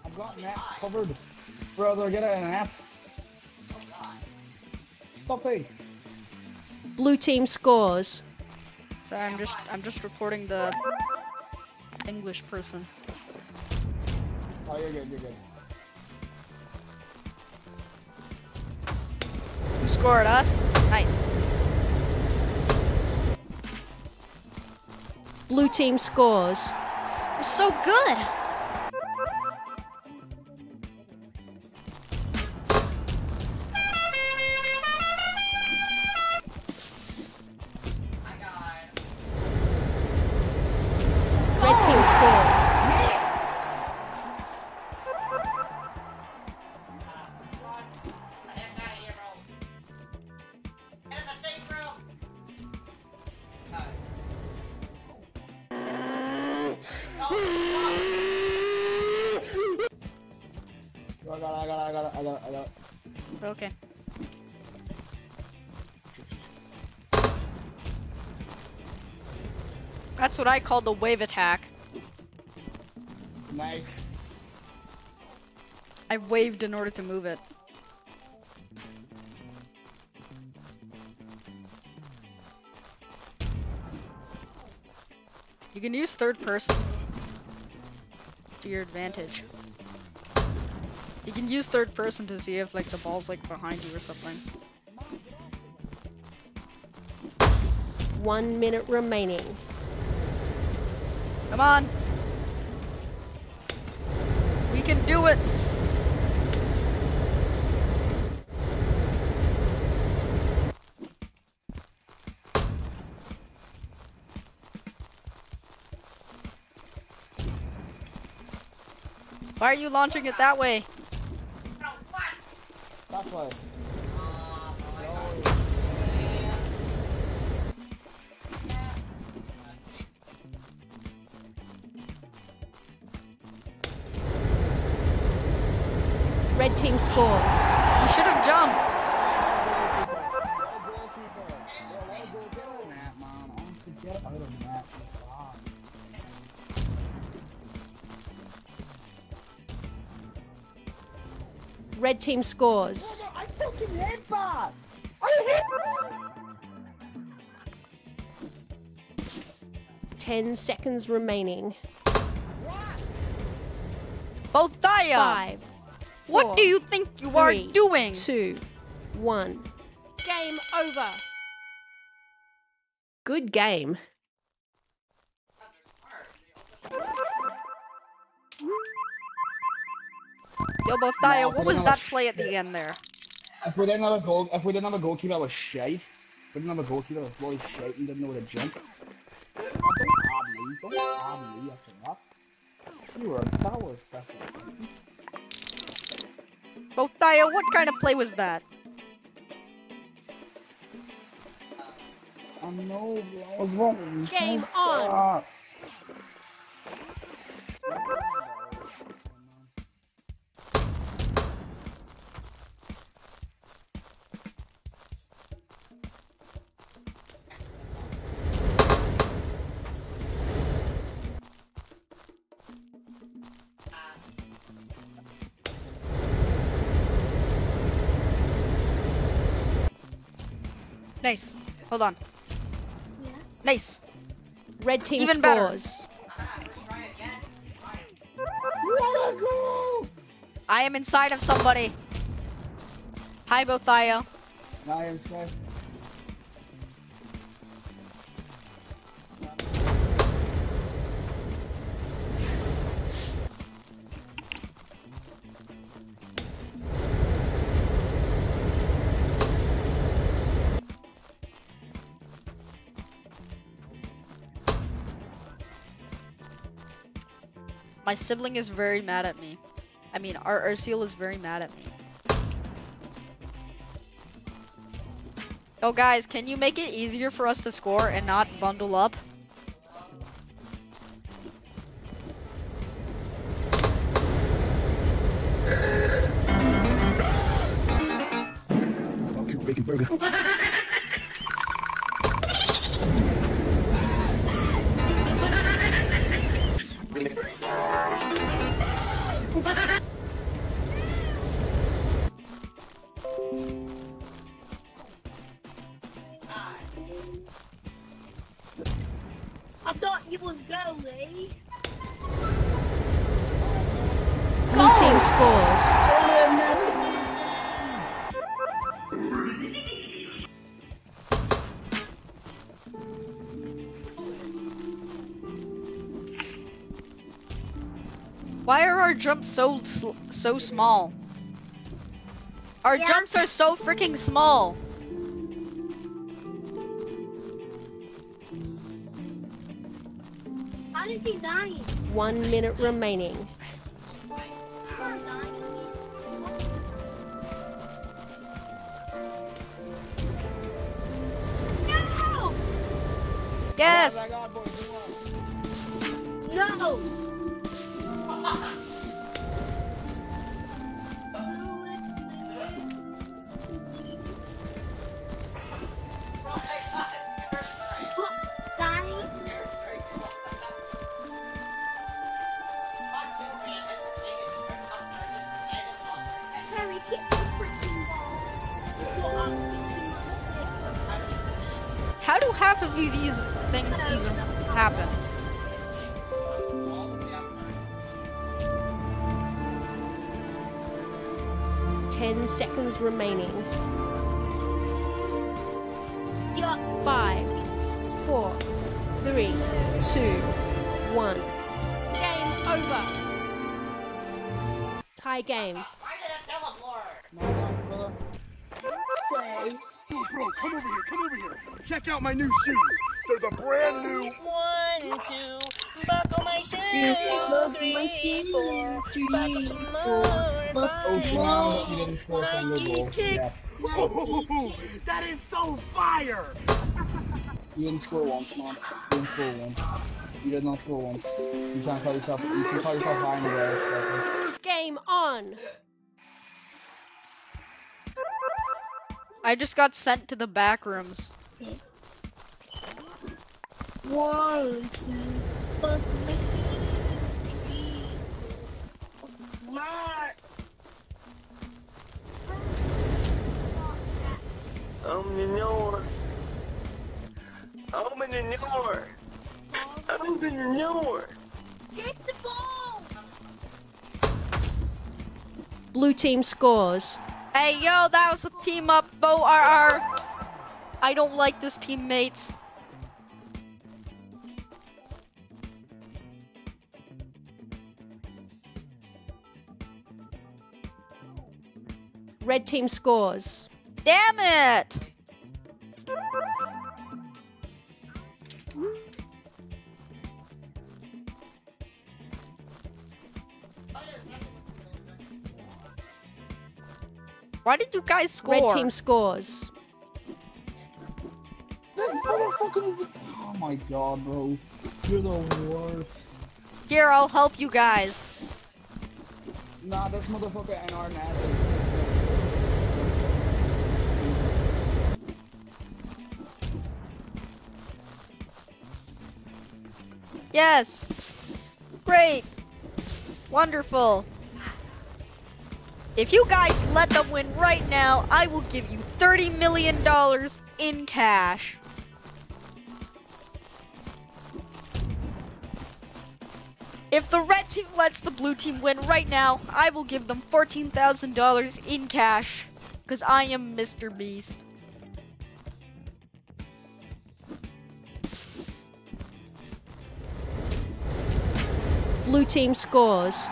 Speaker 10: I've got Nat covered. Brother, get an app. Stop.
Speaker 9: Blue team scores.
Speaker 2: Sorry, I'm just I'm just reporting the English person.
Speaker 10: Oh, you're good, you're good.
Speaker 2: Who scored us? Nice.
Speaker 9: Blue team scores.
Speaker 2: We're so good. What I call the wave attack.
Speaker 10: Nice.
Speaker 2: I waved in order to move it. You can use third person to your advantage. You can use third person to see if like the ball's like behind you or something.
Speaker 9: One minute remaining.
Speaker 2: Come on! We can do it! Why are you launching it that way?
Speaker 9: Team scores.
Speaker 10: I fucking hit that! I hit
Speaker 9: Ten seconds remaining.
Speaker 2: Bothaya!
Speaker 9: Five.
Speaker 2: What do you think you are doing?
Speaker 9: Two. One. Game over. Good game.
Speaker 2: Yo,
Speaker 10: oh,
Speaker 2: what was that play at the end there?
Speaker 10: If we didn't have a goal, if we didn't have a goalkeeper, that was shite. If we didn't have a goalkeeper, that was really shite and didn't know where to jump. Oh, don't add me, don't add me after that. You were, that was special.
Speaker 2: Bothaya, what kind of play was that?
Speaker 10: I know, bro. What's wrong with you?
Speaker 9: Game
Speaker 10: Stop.
Speaker 9: on.
Speaker 2: Nice. Hold on. Nice.
Speaker 9: Red team
Speaker 2: Even better.
Speaker 9: scores.
Speaker 10: What a goal!
Speaker 2: I am inside of somebody. Hi, Bothio.
Speaker 10: I am sorry.
Speaker 2: Sibling is very mad at me. I mean, our Ursil is very mad at me. Oh, guys, can you make it easier for us to score and not bundle up? Jumps so sl so small? Our
Speaker 11: Yeah.
Speaker 2: jumps are so freaking small.
Speaker 11: How is he dying?
Speaker 9: One minute remaining.
Speaker 10: Check out my new shoes. They're the brand new.
Speaker 12: One, two, buckle my shoes.
Speaker 11: Buckle my shoes.
Speaker 12: four,
Speaker 11: Three,
Speaker 12: buckle some
Speaker 11: four,
Speaker 12: more.
Speaker 11: buckle some
Speaker 10: Sean, you didn't score some good goal. Yeah. Oh, that is so fire! You didn't score once, man. You didn't score once. You did not score once. You can't call yourself. You can call yourself high in the air.
Speaker 9: Game on.
Speaker 2: I just got sent to the back rooms.
Speaker 11: My shoes. Mark.
Speaker 12: Open the door. Open the door. Open the door.
Speaker 11: Get the ball.
Speaker 9: Blue team scores.
Speaker 2: Hey, yo, that was a team up, Bo RR. I don't like this teammates.
Speaker 9: Red team scores.
Speaker 2: Damn it! Why did you guys score?
Speaker 9: Red team scores.
Speaker 10: This motherfucker. Oh my god, bro. You're the worst.
Speaker 2: Here, I'll help you guys.
Speaker 10: Nah, this motherfucker in our net
Speaker 2: Yes! Great! Wonderful! If you guys let them win right now, I will give you $30 million in cash. If the red team lets the blue team win right now, I will give them $14,000 in cash. Because I am Mr. Beast.
Speaker 9: Blue team scores.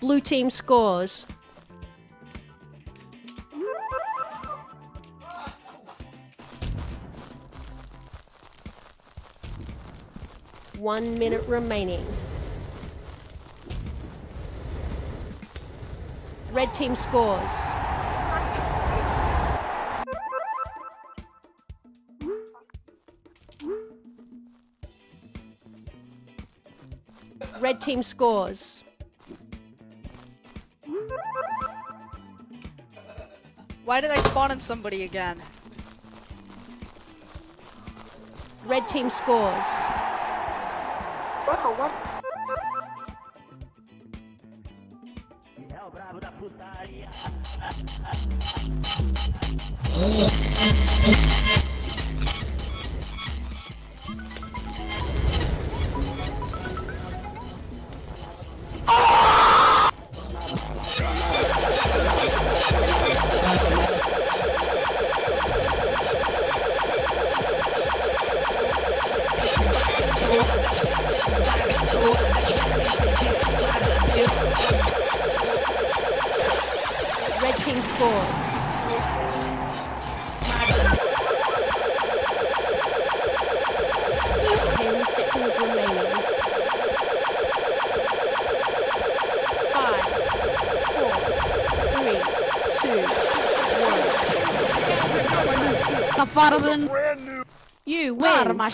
Speaker 9: Blue team scores. One minute remaining. Red team scores. Red team scores.
Speaker 2: Why did I spawn in somebody again?
Speaker 9: Red team scores. Red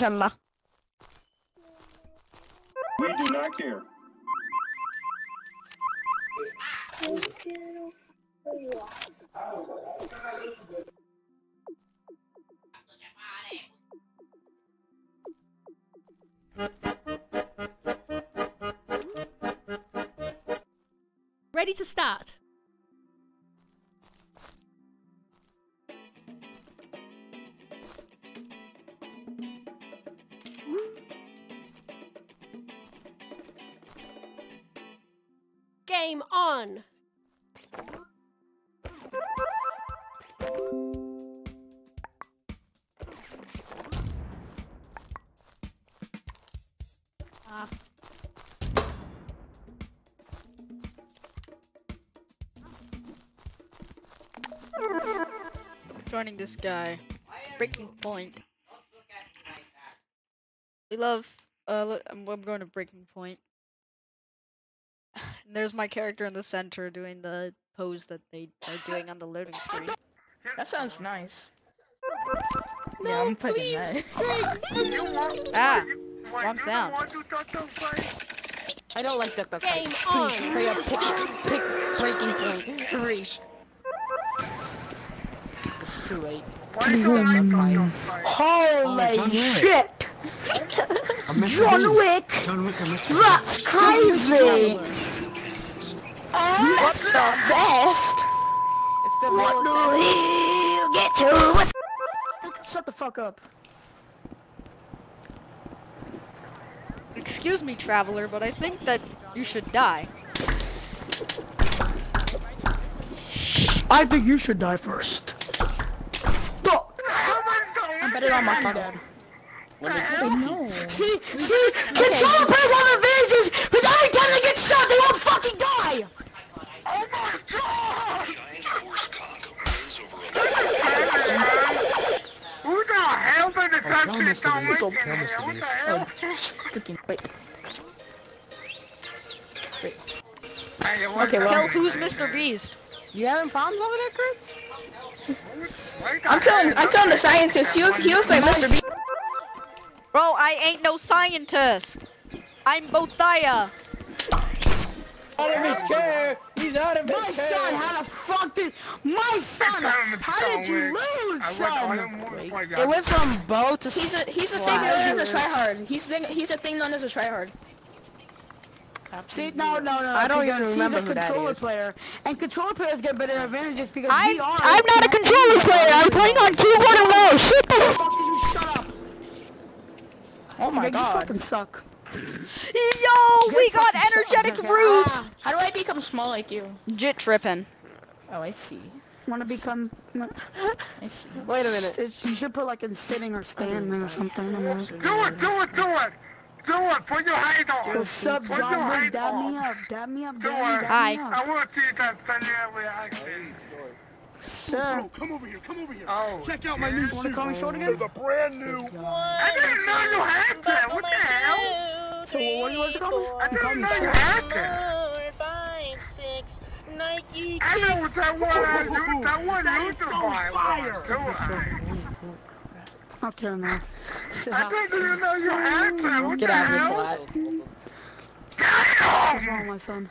Speaker 13: var
Speaker 9: win.
Speaker 2: Joining this guy. Breaking point. We love. Uh, look, I'm, I'm going to breaking point. And [SIGHS] there's my character in the center doing the pose that they are doing on the loading screen.
Speaker 13: That sounds nice. yeah, I'm picking that.
Speaker 2: Ah, wrong sound.
Speaker 13: I don't like that. That's
Speaker 9: Game
Speaker 13: Please,
Speaker 9: on.
Speaker 13: hurry up, pick, pick breaking point. Hurry. It's too late.
Speaker 3: Holy shit! John Wick! That's crazy! That's the best!
Speaker 13: It's the
Speaker 3: What do you get to?
Speaker 13: Shut the fuck up.
Speaker 2: Excuse me, traveler, but I think that you should die.
Speaker 14: I think you should die first.
Speaker 13: I'm better on my phone. No.
Speaker 3: See, someone press on the villages? Because every time they get shot, they won't fucking die! Oh my god!
Speaker 15: Who the hell did the country don't look
Speaker 14: to
Speaker 15: What
Speaker 14: be.
Speaker 15: the hell?
Speaker 13: Freaking wait.
Speaker 15: What
Speaker 13: Okay, well-
Speaker 2: Kill who's Mr. Beast?
Speaker 13: You having problems over there, Chris?
Speaker 15: Wait the
Speaker 13: I'm killing. I'm killing the scientist. He was. He was like Mr. B.
Speaker 2: Bro, I ain't no scientist. I'm Bothia.
Speaker 12: Out of his chair! He's out of his
Speaker 3: My
Speaker 12: chair!
Speaker 3: son, how the fuck did my son? How did you lose, son?
Speaker 6: It went from bow to
Speaker 13: He's a he's a thing known as a tryhard. He's thing he's a thing known as a tryhard.
Speaker 3: See, no, no, no.
Speaker 6: I don't even remember
Speaker 3: he's a
Speaker 6: who that
Speaker 3: controller
Speaker 6: is.
Speaker 3: player, and controller players get better advantages because
Speaker 2: I'm,
Speaker 3: we are.
Speaker 2: I'm not a controller player. I'm playing on keyboard and mouse. Shut the f-
Speaker 3: Fuck you, shut up.
Speaker 6: Oh my
Speaker 3: Like, You
Speaker 6: god.
Speaker 3: fucking suck.
Speaker 2: Yo, we got energetic
Speaker 3: up, okay?
Speaker 2: Ruth.
Speaker 13: Ah, how do I become small like you?
Speaker 2: Jit tripping.
Speaker 6: Oh, I see.
Speaker 3: Want to become?
Speaker 6: I see. Wait a minute.
Speaker 3: It's- You should put like in sitting or standing or something. I'm
Speaker 12: Do it, do it, do it! Do it! Put your height on!
Speaker 3: What's up,
Speaker 12: Put
Speaker 3: John?
Speaker 12: your
Speaker 3: Wick?
Speaker 12: height
Speaker 3: Dab
Speaker 12: on!
Speaker 3: me up, dab me up,
Speaker 12: Do
Speaker 3: dab me,
Speaker 12: it!
Speaker 3: dab
Speaker 2: Hi.
Speaker 3: me
Speaker 12: I want to see that funny reaction.
Speaker 3: Sir,
Speaker 16: Come over here, come over here.
Speaker 12: Oh.
Speaker 16: Check out my new
Speaker 3: wanna
Speaker 16: suit.
Speaker 3: call me short again?
Speaker 16: The brand new. What?
Speaker 12: I didn't know you had that! What the hell?
Speaker 3: so what do you want to call me?
Speaker 12: I didn't know you had that! I know what that one I do, that one you survived was, too.
Speaker 3: Okay, now.
Speaker 12: I
Speaker 3: down.
Speaker 12: didn't know you had that! What
Speaker 6: Get
Speaker 12: the
Speaker 6: out of this
Speaker 12: hell?
Speaker 6: lot.
Speaker 3: What's wrong, my son?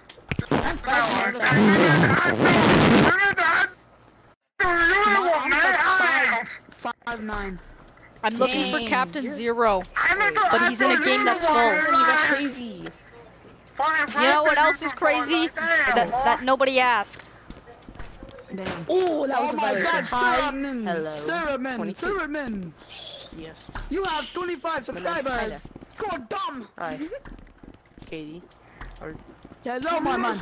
Speaker 3: Five nine.
Speaker 2: I'm looking for
Speaker 13: Dang,
Speaker 2: Captain Zero, but he's in a game that's full.
Speaker 13: That's crazy.
Speaker 2: You know what else is crazy? That that nobody asked.
Speaker 3: Damn.
Speaker 13: Oh, that was
Speaker 3: oh
Speaker 13: a
Speaker 3: my god. Saramin!
Speaker 6: 22.
Speaker 3: Saramin!
Speaker 6: Yes.
Speaker 3: You have 25 subscribers! God damn!
Speaker 6: Hi. Katie.
Speaker 3: Hello, my man!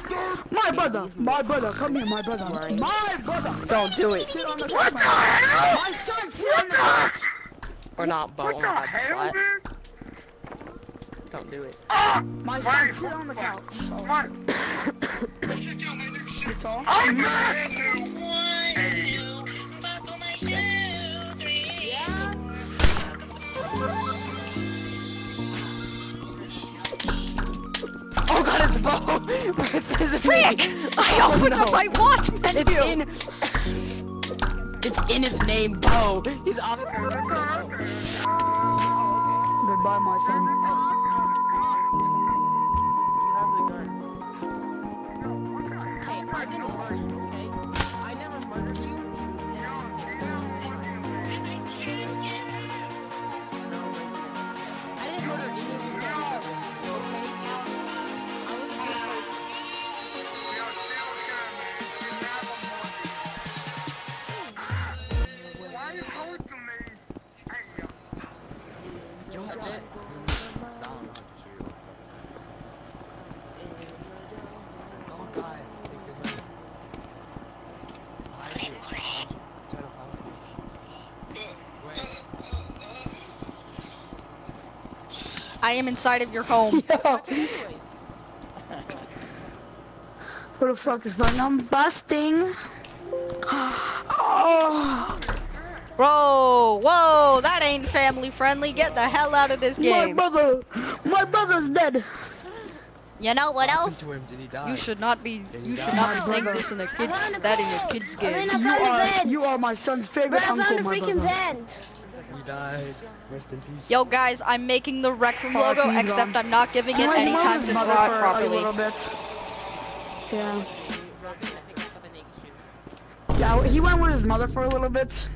Speaker 3: My brother! My brother! Come here, my brother! My brother!
Speaker 6: Don't do it.
Speaker 3: On the couch, my son, on the!
Speaker 6: Or not, but oh the slot. Don't do it.
Speaker 3: My son, sit on the couch! It's all?
Speaker 6: Oh god, it's Bo! [LAUGHS] Where it says it
Speaker 2: Frick! I oh, opened up my watch
Speaker 6: It's
Speaker 2: menu.
Speaker 6: in... It's in his name, Bo! He's obviously...
Speaker 3: Goodbye, my son.
Speaker 6: Hey, I didn't murder you, okay? I never murdered you. I
Speaker 2: am inside of your home. [LAUGHS]
Speaker 3: Who the fuck is button? I'm busting! [GASPS] oh!
Speaker 2: Bro, whoa, that ain't family friendly. Get the hell out of this game.
Speaker 3: My brother! My brother's dead!
Speaker 2: You know what else?
Speaker 12: him? Did he die?
Speaker 2: You should not be. You should not be saying this in a kid. That in a kid's game.
Speaker 3: You are, you are my son's favorite uncle, my brother.
Speaker 13: Vent.
Speaker 12: He died. Rest in peace.
Speaker 2: Yo, guys, I'm making the Rec Room
Speaker 3: Oh,
Speaker 2: logo,
Speaker 3: he's
Speaker 2: except
Speaker 3: gone.
Speaker 2: I'm not giving it
Speaker 3: went
Speaker 2: any time to
Speaker 3: mother
Speaker 2: draw it
Speaker 3: for A
Speaker 2: properly.
Speaker 3: bit. Yeah. Yeah, he went with his mother for a little bit.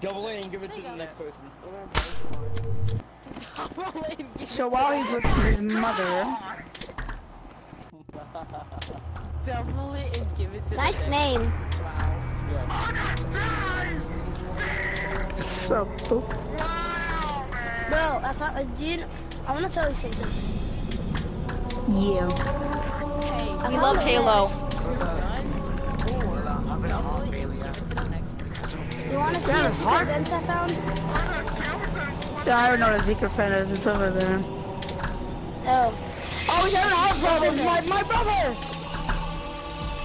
Speaker 12: Double A and give it to the next person.
Speaker 3: So while he's with his mother,
Speaker 6: Double it and give it to
Speaker 13: Nice
Speaker 6: the
Speaker 13: name.
Speaker 3: so
Speaker 13: Bro, I thought I did. I want to tell you something.
Speaker 3: yeah.
Speaker 2: We love Halo.
Speaker 13: You want to see
Speaker 3: That
Speaker 13: a
Speaker 3: is
Speaker 13: secret vent I found?
Speaker 3: Yeah, I don't know what a secret fan is. It's over there.
Speaker 13: Oh.
Speaker 3: Oh, yeah, our brother, my my brother.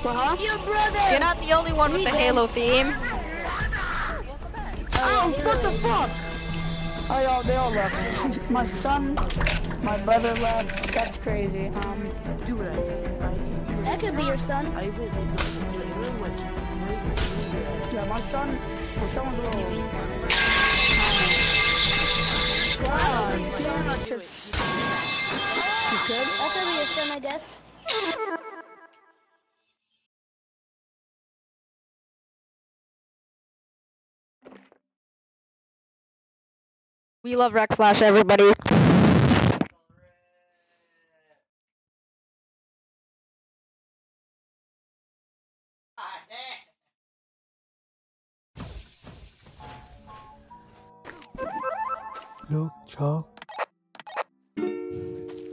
Speaker 3: What? Huh?
Speaker 13: Your brother.
Speaker 2: You're not the only one with the Halo theme.
Speaker 3: Oh, what the fuck? Oh, y'all, they all left. My son, my brother left. That's crazy. Um,
Speaker 6: Do what I did.
Speaker 13: That could be your son.
Speaker 6: I will make it later
Speaker 3: yeah, my son, my son was a little. God, that you could.
Speaker 11: That's really a sin, I guess.
Speaker 2: We love Rec Flash, everybody.
Speaker 1: Look, Chuck.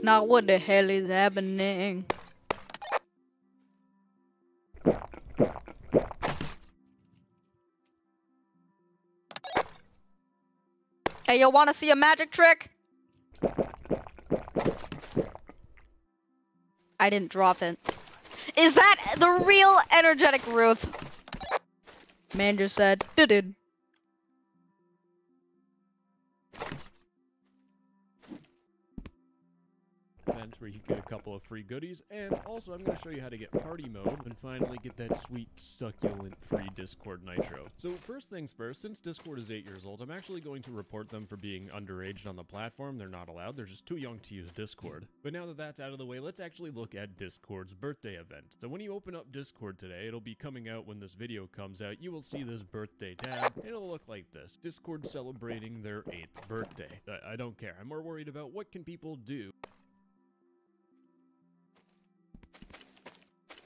Speaker 2: Now what the hell is happening? You wanna see a magic trick? I didn't drop it. Is that the real energetic Ruth? Man just said, did
Speaker 17: where you get a couple of free goodies, and also I'm going to show you how to get party mode and finally get that sweet, succulent free Discord Nitro. So first things first, since Discord is 8 years old, I'm actually going to report them for being underage on the platform. They're not allowed, they're just too young to use Discord. But now that that's out of the way, let's actually look at Discord's birthday event. So when you open up Discord today, it'll be coming out when this video comes out, you will see this birthday tab, it'll look like this. Discord celebrating their 8th birthday. I, I don't care, I'm more worried about what can people do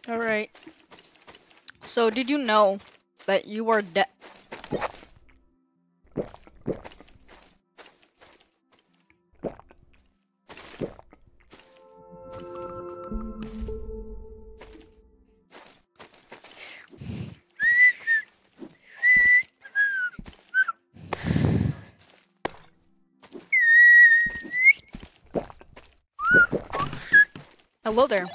Speaker 2: Alright. So, did you know that you are dead? Hello there.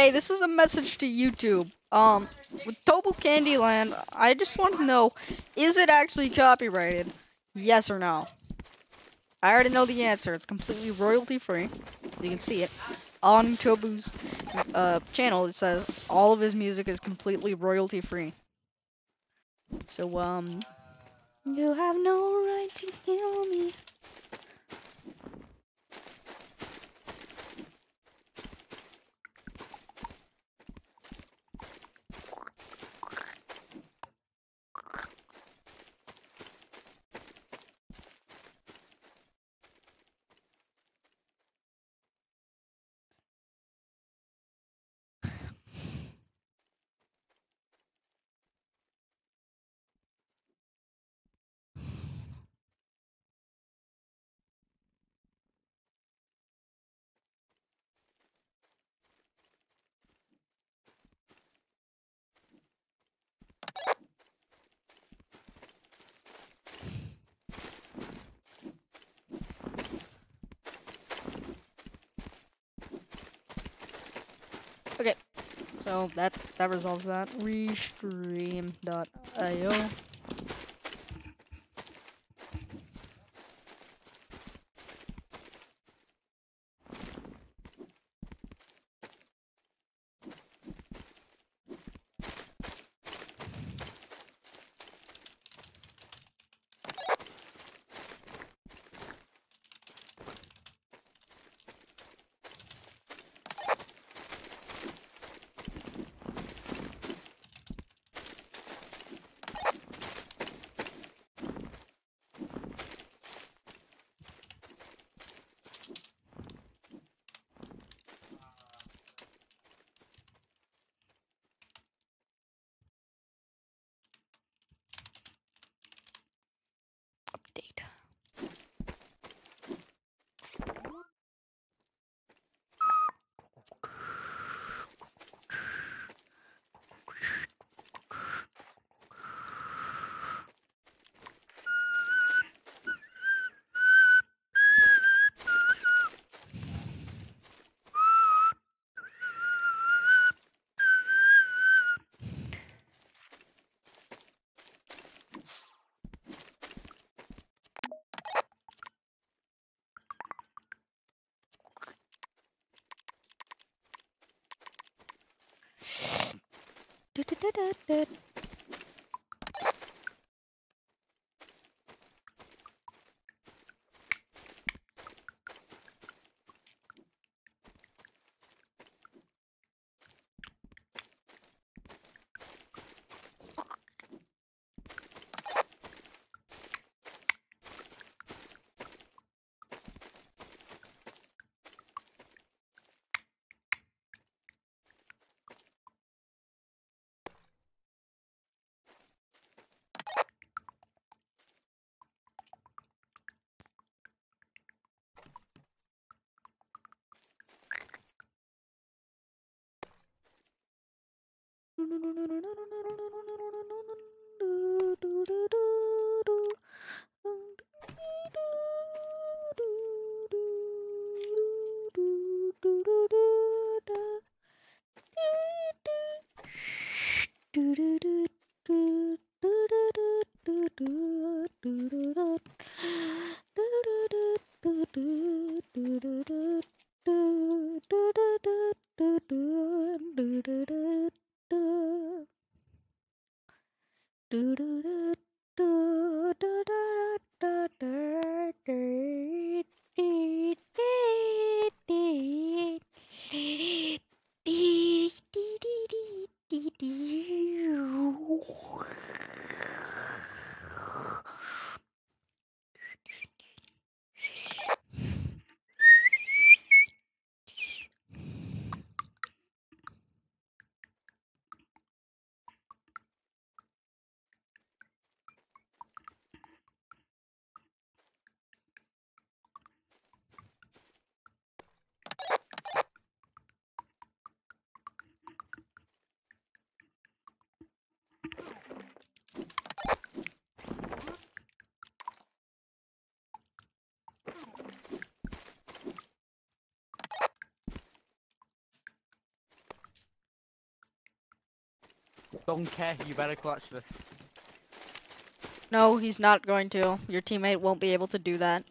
Speaker 2: Hey, this is a message to YouTube. Um, with Tobu Candyland, I just want to know, is it actually copyrighted? Yes or no? I already know the answer. It's completely royalty free. You can see it on Tobu's uh, channel. It says all of his music is completely royalty free. So um, you have no right to kill me. Okay, so that that resolves that. Restream.io. it.
Speaker 14: Don't care, you better clutch this.
Speaker 2: No, he's not going to. Your teammate won't be able to do that.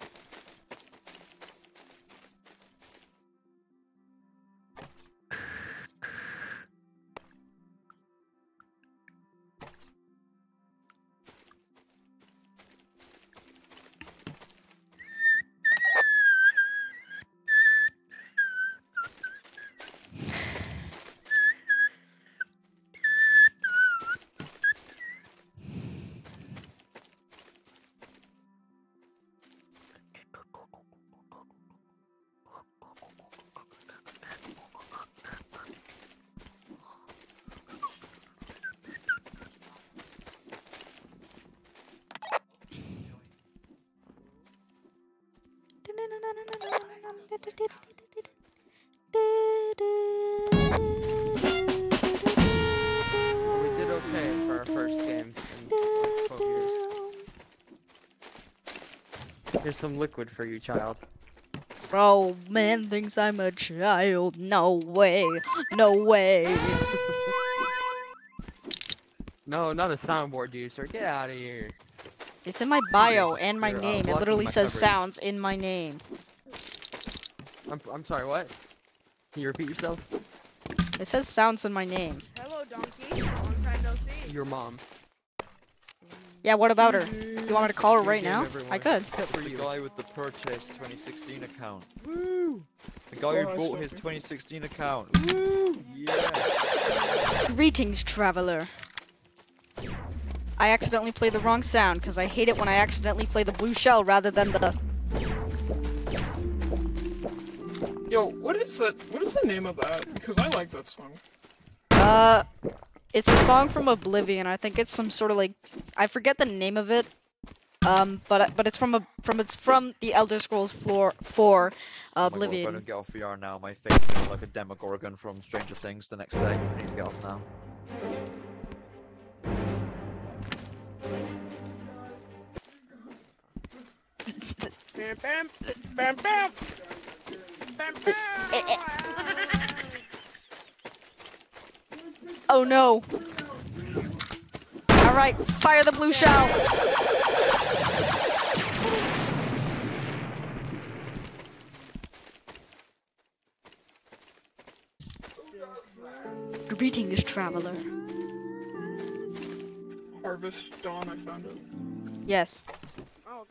Speaker 14: Some liquid for you, child.
Speaker 2: Bro, man thinks I'm a child. No way. No way. [LAUGHS]
Speaker 14: No, not a soundboard user. Get out of here.
Speaker 2: It's in my bio and my
Speaker 14: You're, uh,
Speaker 2: name. It literally says
Speaker 14: coverage.
Speaker 2: sounds in my name.
Speaker 14: I'm, I'm sorry, what? Can you repeat yourself?
Speaker 2: It says sounds in my name.
Speaker 6: Hello, donkey. Long time no see.
Speaker 14: Your mom.
Speaker 2: Yeah, what about her? You want me to call her right now?
Speaker 14: everyone.
Speaker 2: I could.
Speaker 14: Except for
Speaker 18: The
Speaker 14: you.
Speaker 18: guy with the purchase 2016 account.
Speaker 14: Woo!
Speaker 18: The guy
Speaker 14: Oh,
Speaker 18: who
Speaker 14: I
Speaker 18: bought his 2016 account. Woo! Yeah.
Speaker 2: Greetings, traveler. I accidentally played the wrong sound because I hate it when I accidentally play the blue shell rather than the.
Speaker 19: Yo, what is that? What is the name of that? Because I like that song.
Speaker 2: Uh, it's a song from Oblivion. I think it's some sort of like I forget the name of it. Um, but but it's from a from it's from the Elder Scrolls four for uh,
Speaker 18: Oh my God, I
Speaker 2: Oblivion.
Speaker 18: don't get off VR now, my face is like a Demogorgon from Stranger Things the next day. I need to get off now.
Speaker 6: Bam, bam, bam, bam. Bam, bam. [LAUGHS] Eh, eh.
Speaker 2: Oh no! All right, fire the blue shell. Greetings, traveler.
Speaker 19: Harvest Dawn. I found it.
Speaker 2: Yes.
Speaker 6: Oh,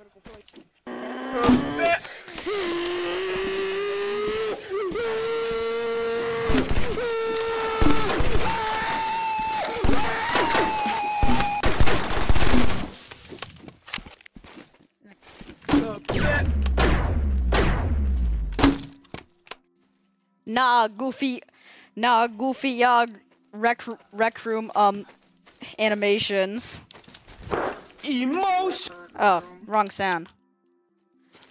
Speaker 2: Goofy. Nah, Goofy. Uh, rec rec room. Um, animations.
Speaker 12: Emotion.
Speaker 2: Oh, wrong sound.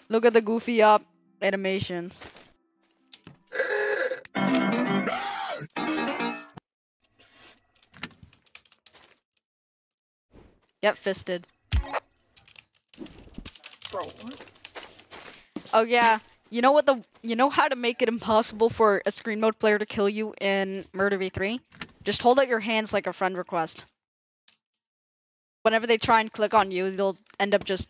Speaker 2: Look at the Goofy up animations. Get fisted.
Speaker 19: Bro, what?
Speaker 2: Oh yeah, you know what the you know how to make it impossible for a screen mode player to kill you in Murder v3? Just hold out your hands like a friend request. Whenever they try and click on you, they'll end up just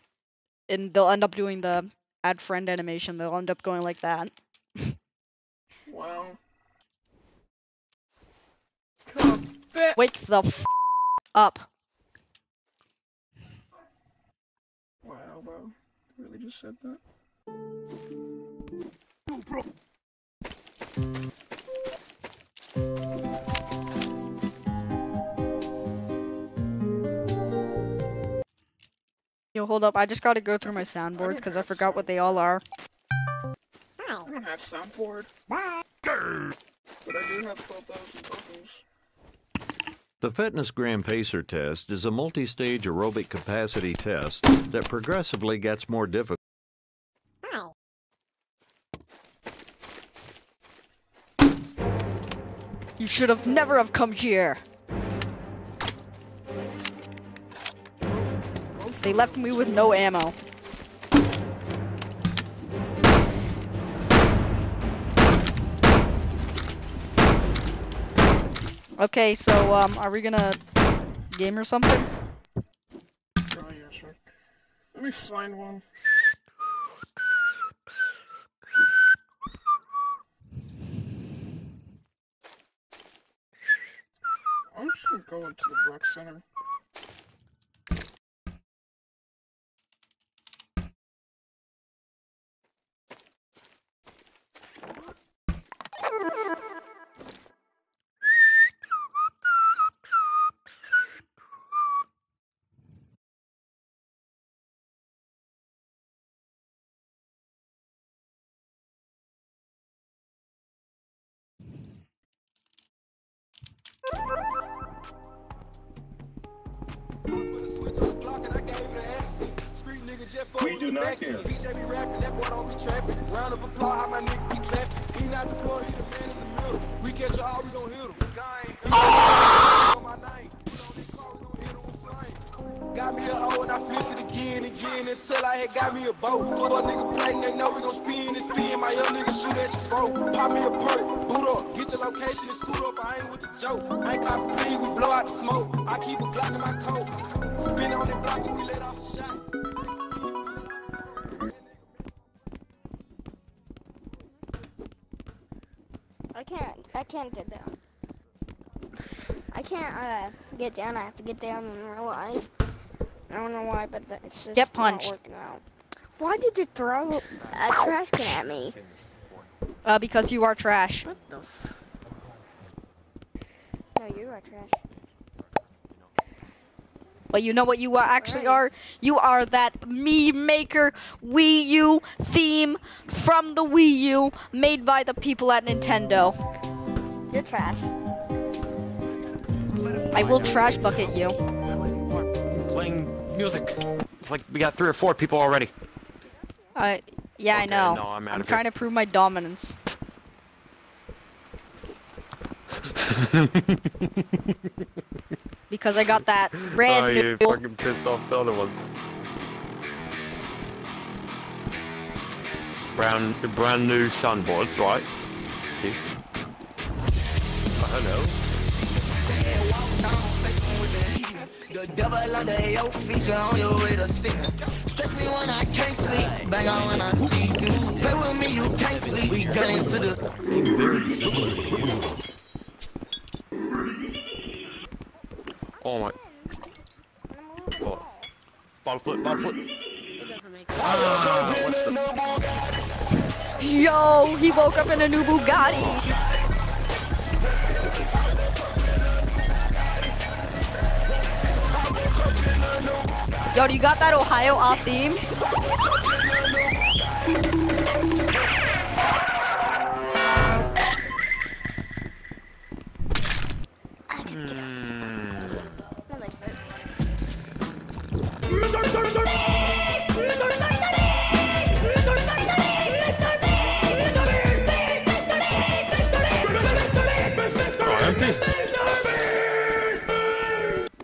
Speaker 2: and they'll end up doing the add friend animation. They'll end up going like that.
Speaker 19: Wow.
Speaker 2: Wake the f up.
Speaker 19: Wow, bro. Really just said that?
Speaker 2: Yo, hold up. I just gotta go through my soundboards because I forgot what they all are.
Speaker 19: I don't have soundboard. But I do have 12,000 vocals.
Speaker 4: The Fitness Gram Pacer test is a multi-stage aerobic capacity test that progressively gets more difficult.
Speaker 2: You should have never have come here. They left me with no ammo. Okay, so um, are we gonna game or something?
Speaker 19: Oh, yeah, sure. Let me find one. I'm gonna the rec center.
Speaker 5: We do not care.
Speaker 12: BJ be rapping, that boy don't be trapping. Round of applause, how my nigga be clapping. He not he the man in the middle. We catch a all, we gon' hit him. On my name. Got me a O and I flipped it again and again until I had got me a boat. Fuck a nigga platin', they know we gon' spin and spin. My young nigga shoot at your. Pop me a perk, boot up, get your location and scoot up. I ain't with the joke. I ain't copy please, we blow out the smoke. I keep a Glock in my coat. Spin on block and we let off
Speaker 20: can't. I can't get down. I can't uh get down. I have to get down in real life. I don't know why, but it's just
Speaker 2: Get punched.
Speaker 20: not working out. Why did you throw a trash can at me?
Speaker 2: Uh, because you are trash.
Speaker 20: No, you are trash.
Speaker 2: But you know what you are actually are? You are that meme maker Wii U theme from the Wii U made by the people at Nintendo.
Speaker 20: You're trash.
Speaker 2: I will trash bucket you.
Speaker 21: Playing music. It's like we got three or four people already.
Speaker 2: I yeah, I know.
Speaker 21: no, I'm out
Speaker 2: I'm
Speaker 21: of
Speaker 2: trying to prove my dominance. [LAUGHS] because I got that oh, brand
Speaker 21: oh,
Speaker 2: new
Speaker 21: you fucking pissed off the other ones. Brand, brand new sunboards, right? Yeah. Oh, hello.
Speaker 12: The devil under your feet, you on your way to sin. Especially when I can't sleep, bang on when I see you. Play with me, you can't sleep. We get into the very similar.
Speaker 21: Oh my. bottle flip, bottle flip.
Speaker 2: Yo, he woke up in a new Bugatti. Yo, you got that Ohio off theme?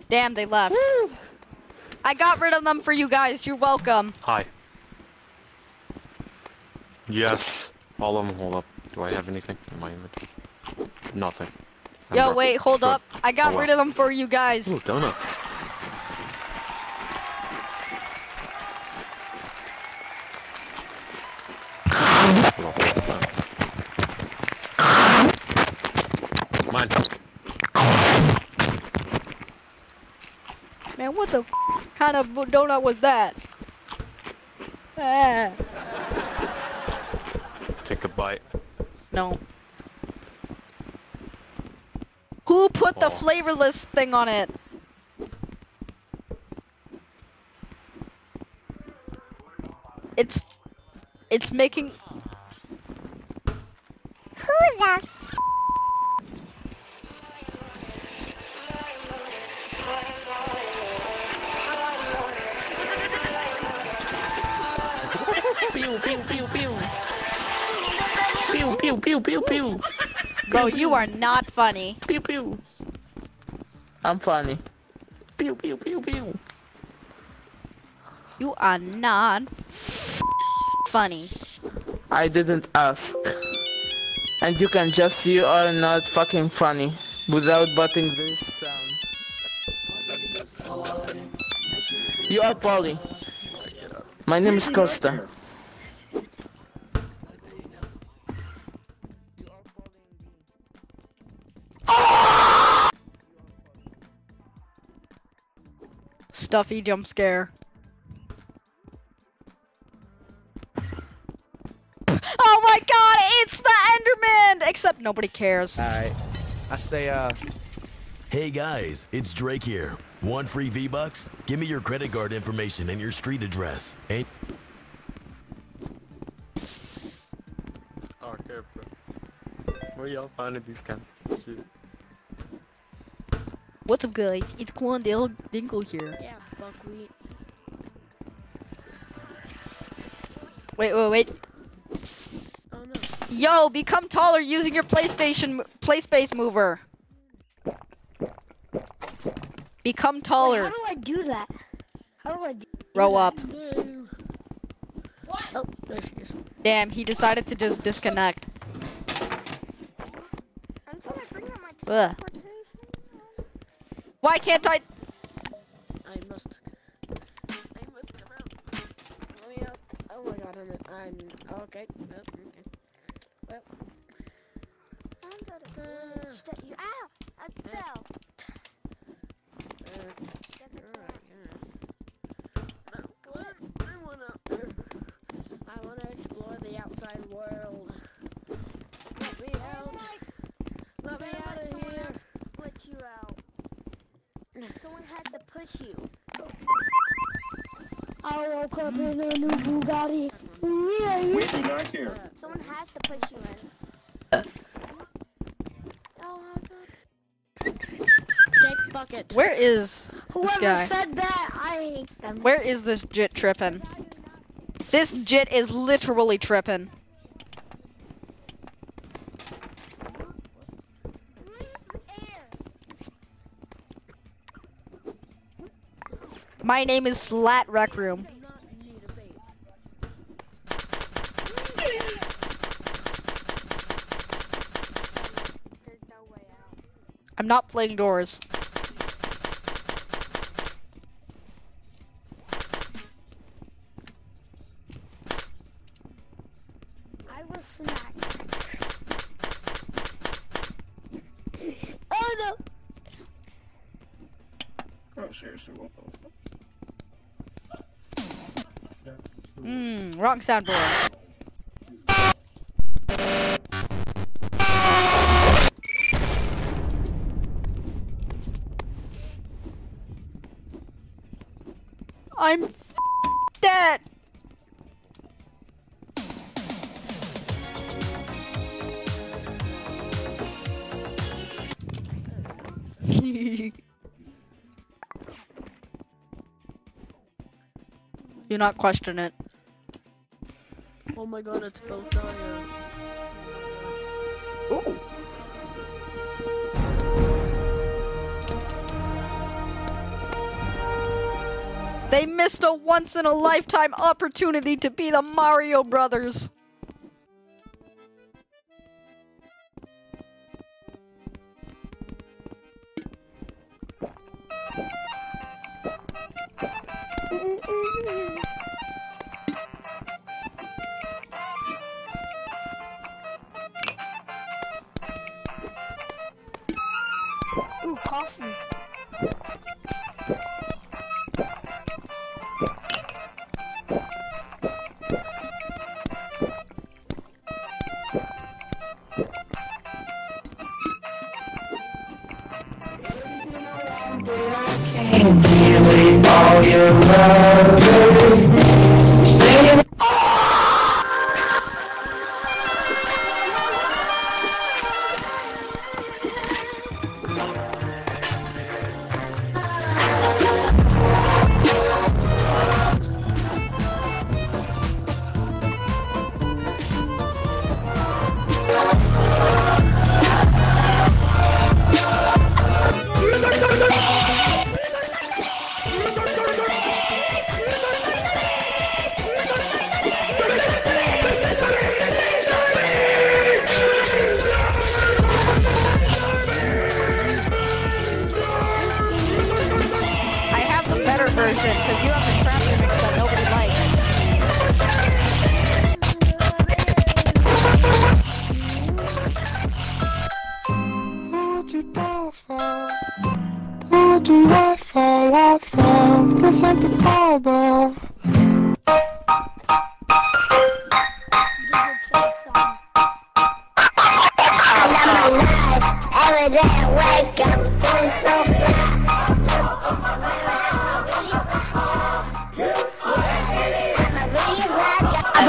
Speaker 2: Damn, they left. I got rid of them for you guys. You're welcome.
Speaker 21: Hi. Yes. All of them. Hold up. Do I have anything in my inventory? Nothing. I'm
Speaker 2: Yo, wait, hold
Speaker 21: Good.
Speaker 2: up. I got
Speaker 21: Oh,
Speaker 2: rid of them for you guys.
Speaker 21: Ooh, donuts. Hold on, hold on. Mine.
Speaker 2: Man, what the f kind of donut was that? Ah.
Speaker 21: Take a bite.
Speaker 2: No. Who put the
Speaker 21: Oh.
Speaker 2: flavorless thing on it? It's it's making
Speaker 6: Pew pew pew pew. Pew pew pew pew pew.
Speaker 2: Bro, you are not funny.
Speaker 6: Pew pew. I'm funny. Pew pew pew pew.
Speaker 2: You are not funny.
Speaker 6: I didn't ask. And you can just you are not fucking funny without butting this sound. You are Polly. My name is Costa.
Speaker 2: Stuffy jump scare. [LAUGHS] Oh my god, it's the Enderman! Except nobody cares.
Speaker 22: Alright. I say, uh. Hey guys, it's Drake here. Want free V-Bucks? Give me your credit card information and your street address. And
Speaker 21: Okay, bro. Where y'all finding these kinds of shit?
Speaker 2: What's up, guys? It's Quandale Dingle here.
Speaker 6: Yeah, buckwheat.
Speaker 2: Wait, wait, wait.
Speaker 6: Oh no.
Speaker 2: Yo, become taller using your PlayStation mo- PlaySpace mover. Become taller.
Speaker 20: How do I do that? How do I do
Speaker 2: Grow up.
Speaker 6: Oh, there she is.
Speaker 2: Damn, he decided to just disconnect. Ugh. Why can't? I Where is this
Speaker 20: Whoever
Speaker 2: guy?
Speaker 20: said that, I hate them.
Speaker 2: Where is this jit tripping? This jit is literally tripping. My name is Slat Rec Room. I'm not playing doors. Wrong soundboard. I'm dead. [LAUGHS] Do not question it.
Speaker 6: Oh my god, it's Botaya.
Speaker 23: Ooh.
Speaker 2: They missed a once in a lifetime opportunity to be the Mario Brothers.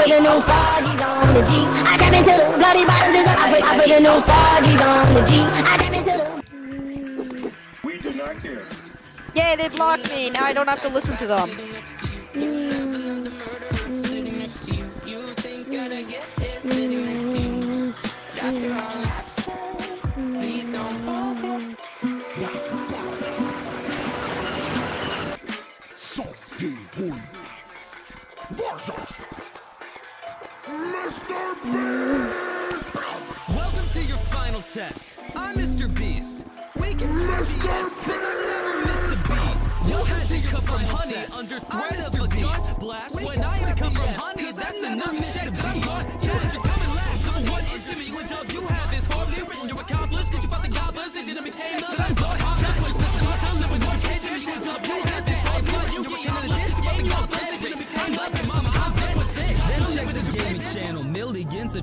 Speaker 20: Put the new Forgis on the G. I tap into the bloody bottoms. is up. I put, I put the new Forgis on the G. I tap into the.
Speaker 24: We do not care.
Speaker 2: Yay, they blocked me. Now I don't have to listen to them.
Speaker 25: Mr. Beast.
Speaker 26: We can screw BS, cause I never missed a beat. You had to come from honey under threat of a gun blast. When I had to come from honey, that's enough shit that I'm gone. Yes, you're coming last. Number one is to me. What dub you have is hardly written. You're accomplished, cause you fought the opposition and became the best.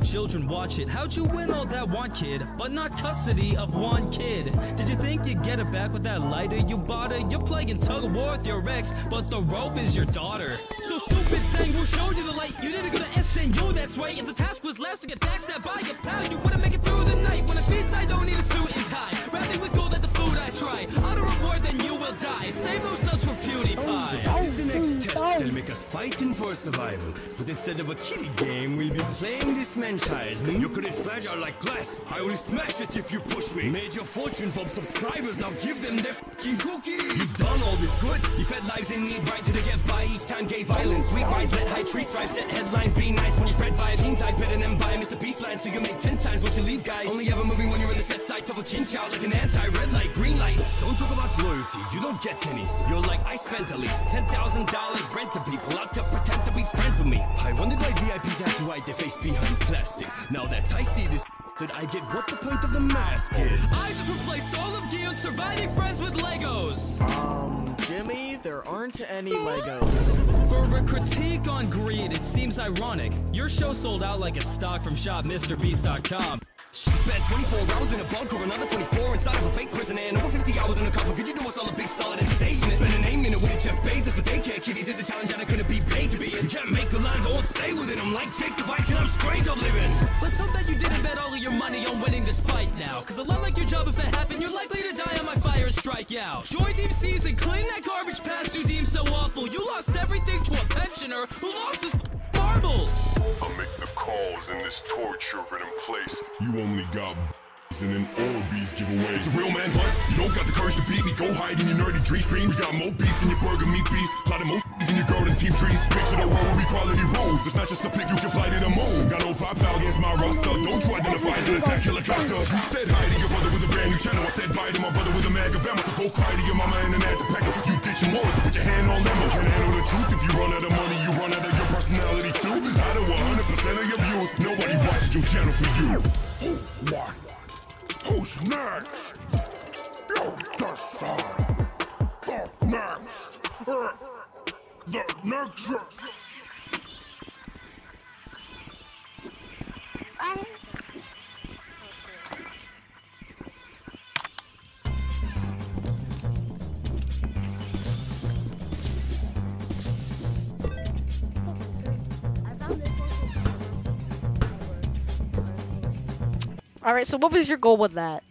Speaker 27: Children watch it. How'd you win all that one kid, but not custody of one kid? Did you think you'd get it back with that lighter you bought her? You're playing tug of war with your ex, but the rope is your daughter. So stupid saying we'll show you the light. You didn't go to SNU, that's right. If the task was less to get backstabbed by your pal, you wouldn't make it through the night. When a feast, I don't need a suit and tie. Rapping with gold try. On a reward, then you will die. Save those subs for PewDiePie.
Speaker 22: This is the next test. They'll make us fighting for survival. But instead of a kiddie game, we'll be playing this man-child. Hmm? Your code is fragile like glass. I will smash it if you push me. Made your fortune from subscribers. Now give them their fucking cookies. You've done all this good. You fed lives in need, bright to the get by. Each time gay violence. Sweet rise, let high tree strive. Set headlines. Be nice when you spread vibes. Teens I better than buy Mr. Beast line. So you make ten times what you leave, guys. Only ever moving when you're in the set side. Double chin out like an anti-red light, green light. Don't talk about loyalty. You don't get any. You're like, I spent at least $10,000 rent to people out to pretend to be friends with me. I wondered why VIPs have to hide their face behind plastic. Now that I see this, that I get what the point of the mask is.
Speaker 26: I just replaced all of Gion's surviving friends with Legos.
Speaker 28: Um, Jimmy, there aren't any Legos.
Speaker 26: For a critique on greed, it seems ironic. Your show sold out like it's stock from shopmrbeast.com.
Speaker 22: Spent 24 hours in a bunker, another 24 inside of a fake prison, and over 50 hours in a coffin. Could you do us all a big solid and stay in it? Spend an eight minute with Jeff Bezos, but they can't kiddies. It's a challenge that I couldn't be paid to be in. Can't make the lines, I won't stay with it. I'm like Jake the Viking, I'm straight up living.
Speaker 26: Let's hope that you didn't bet all of your money on winning this fight now. Cause a lot like your job, if that happened, you're likely to die on my fire and strike out. Joy Team season, clean that garbage past you deem so awful. You lost everything to a pensioner who lost his marbles.
Speaker 16: I make the calls in this torture ridden place. You only got and then Orbeez giveaway. It's a real man hunt. You don't got the courage to beat me. Go hide in your nerdy dream streams. Got more beef in your burger meat beast. Plotting most in your garden team trees. Make to the world with equality rules. It's not just a pick you can fly to the moon. Got no firepower against my roster. Don't you identify as an attack helicopter. You said hi to your brother with a brand new channel. I said bye to my brother with a mag of ammo. So go cry to your mama and an ad to pack up. You ditching wars. Put your hand on limbo. Channel for you. Oh, what? Who's next? You decide. The next. The next.
Speaker 2: Alright, so what was your goal with that?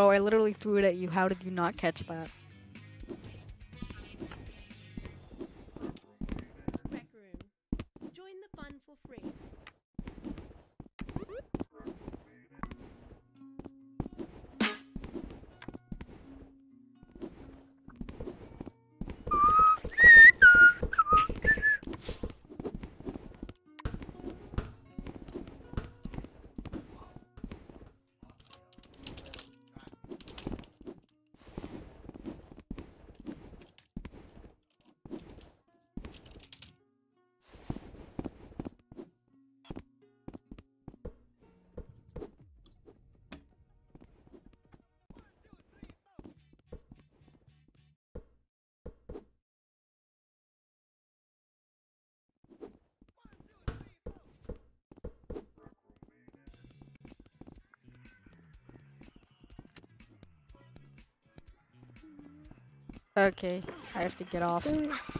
Speaker 2: Bro, I literally threw it at you. How did you not catch that? Okay, I have to get off. [LAUGHS]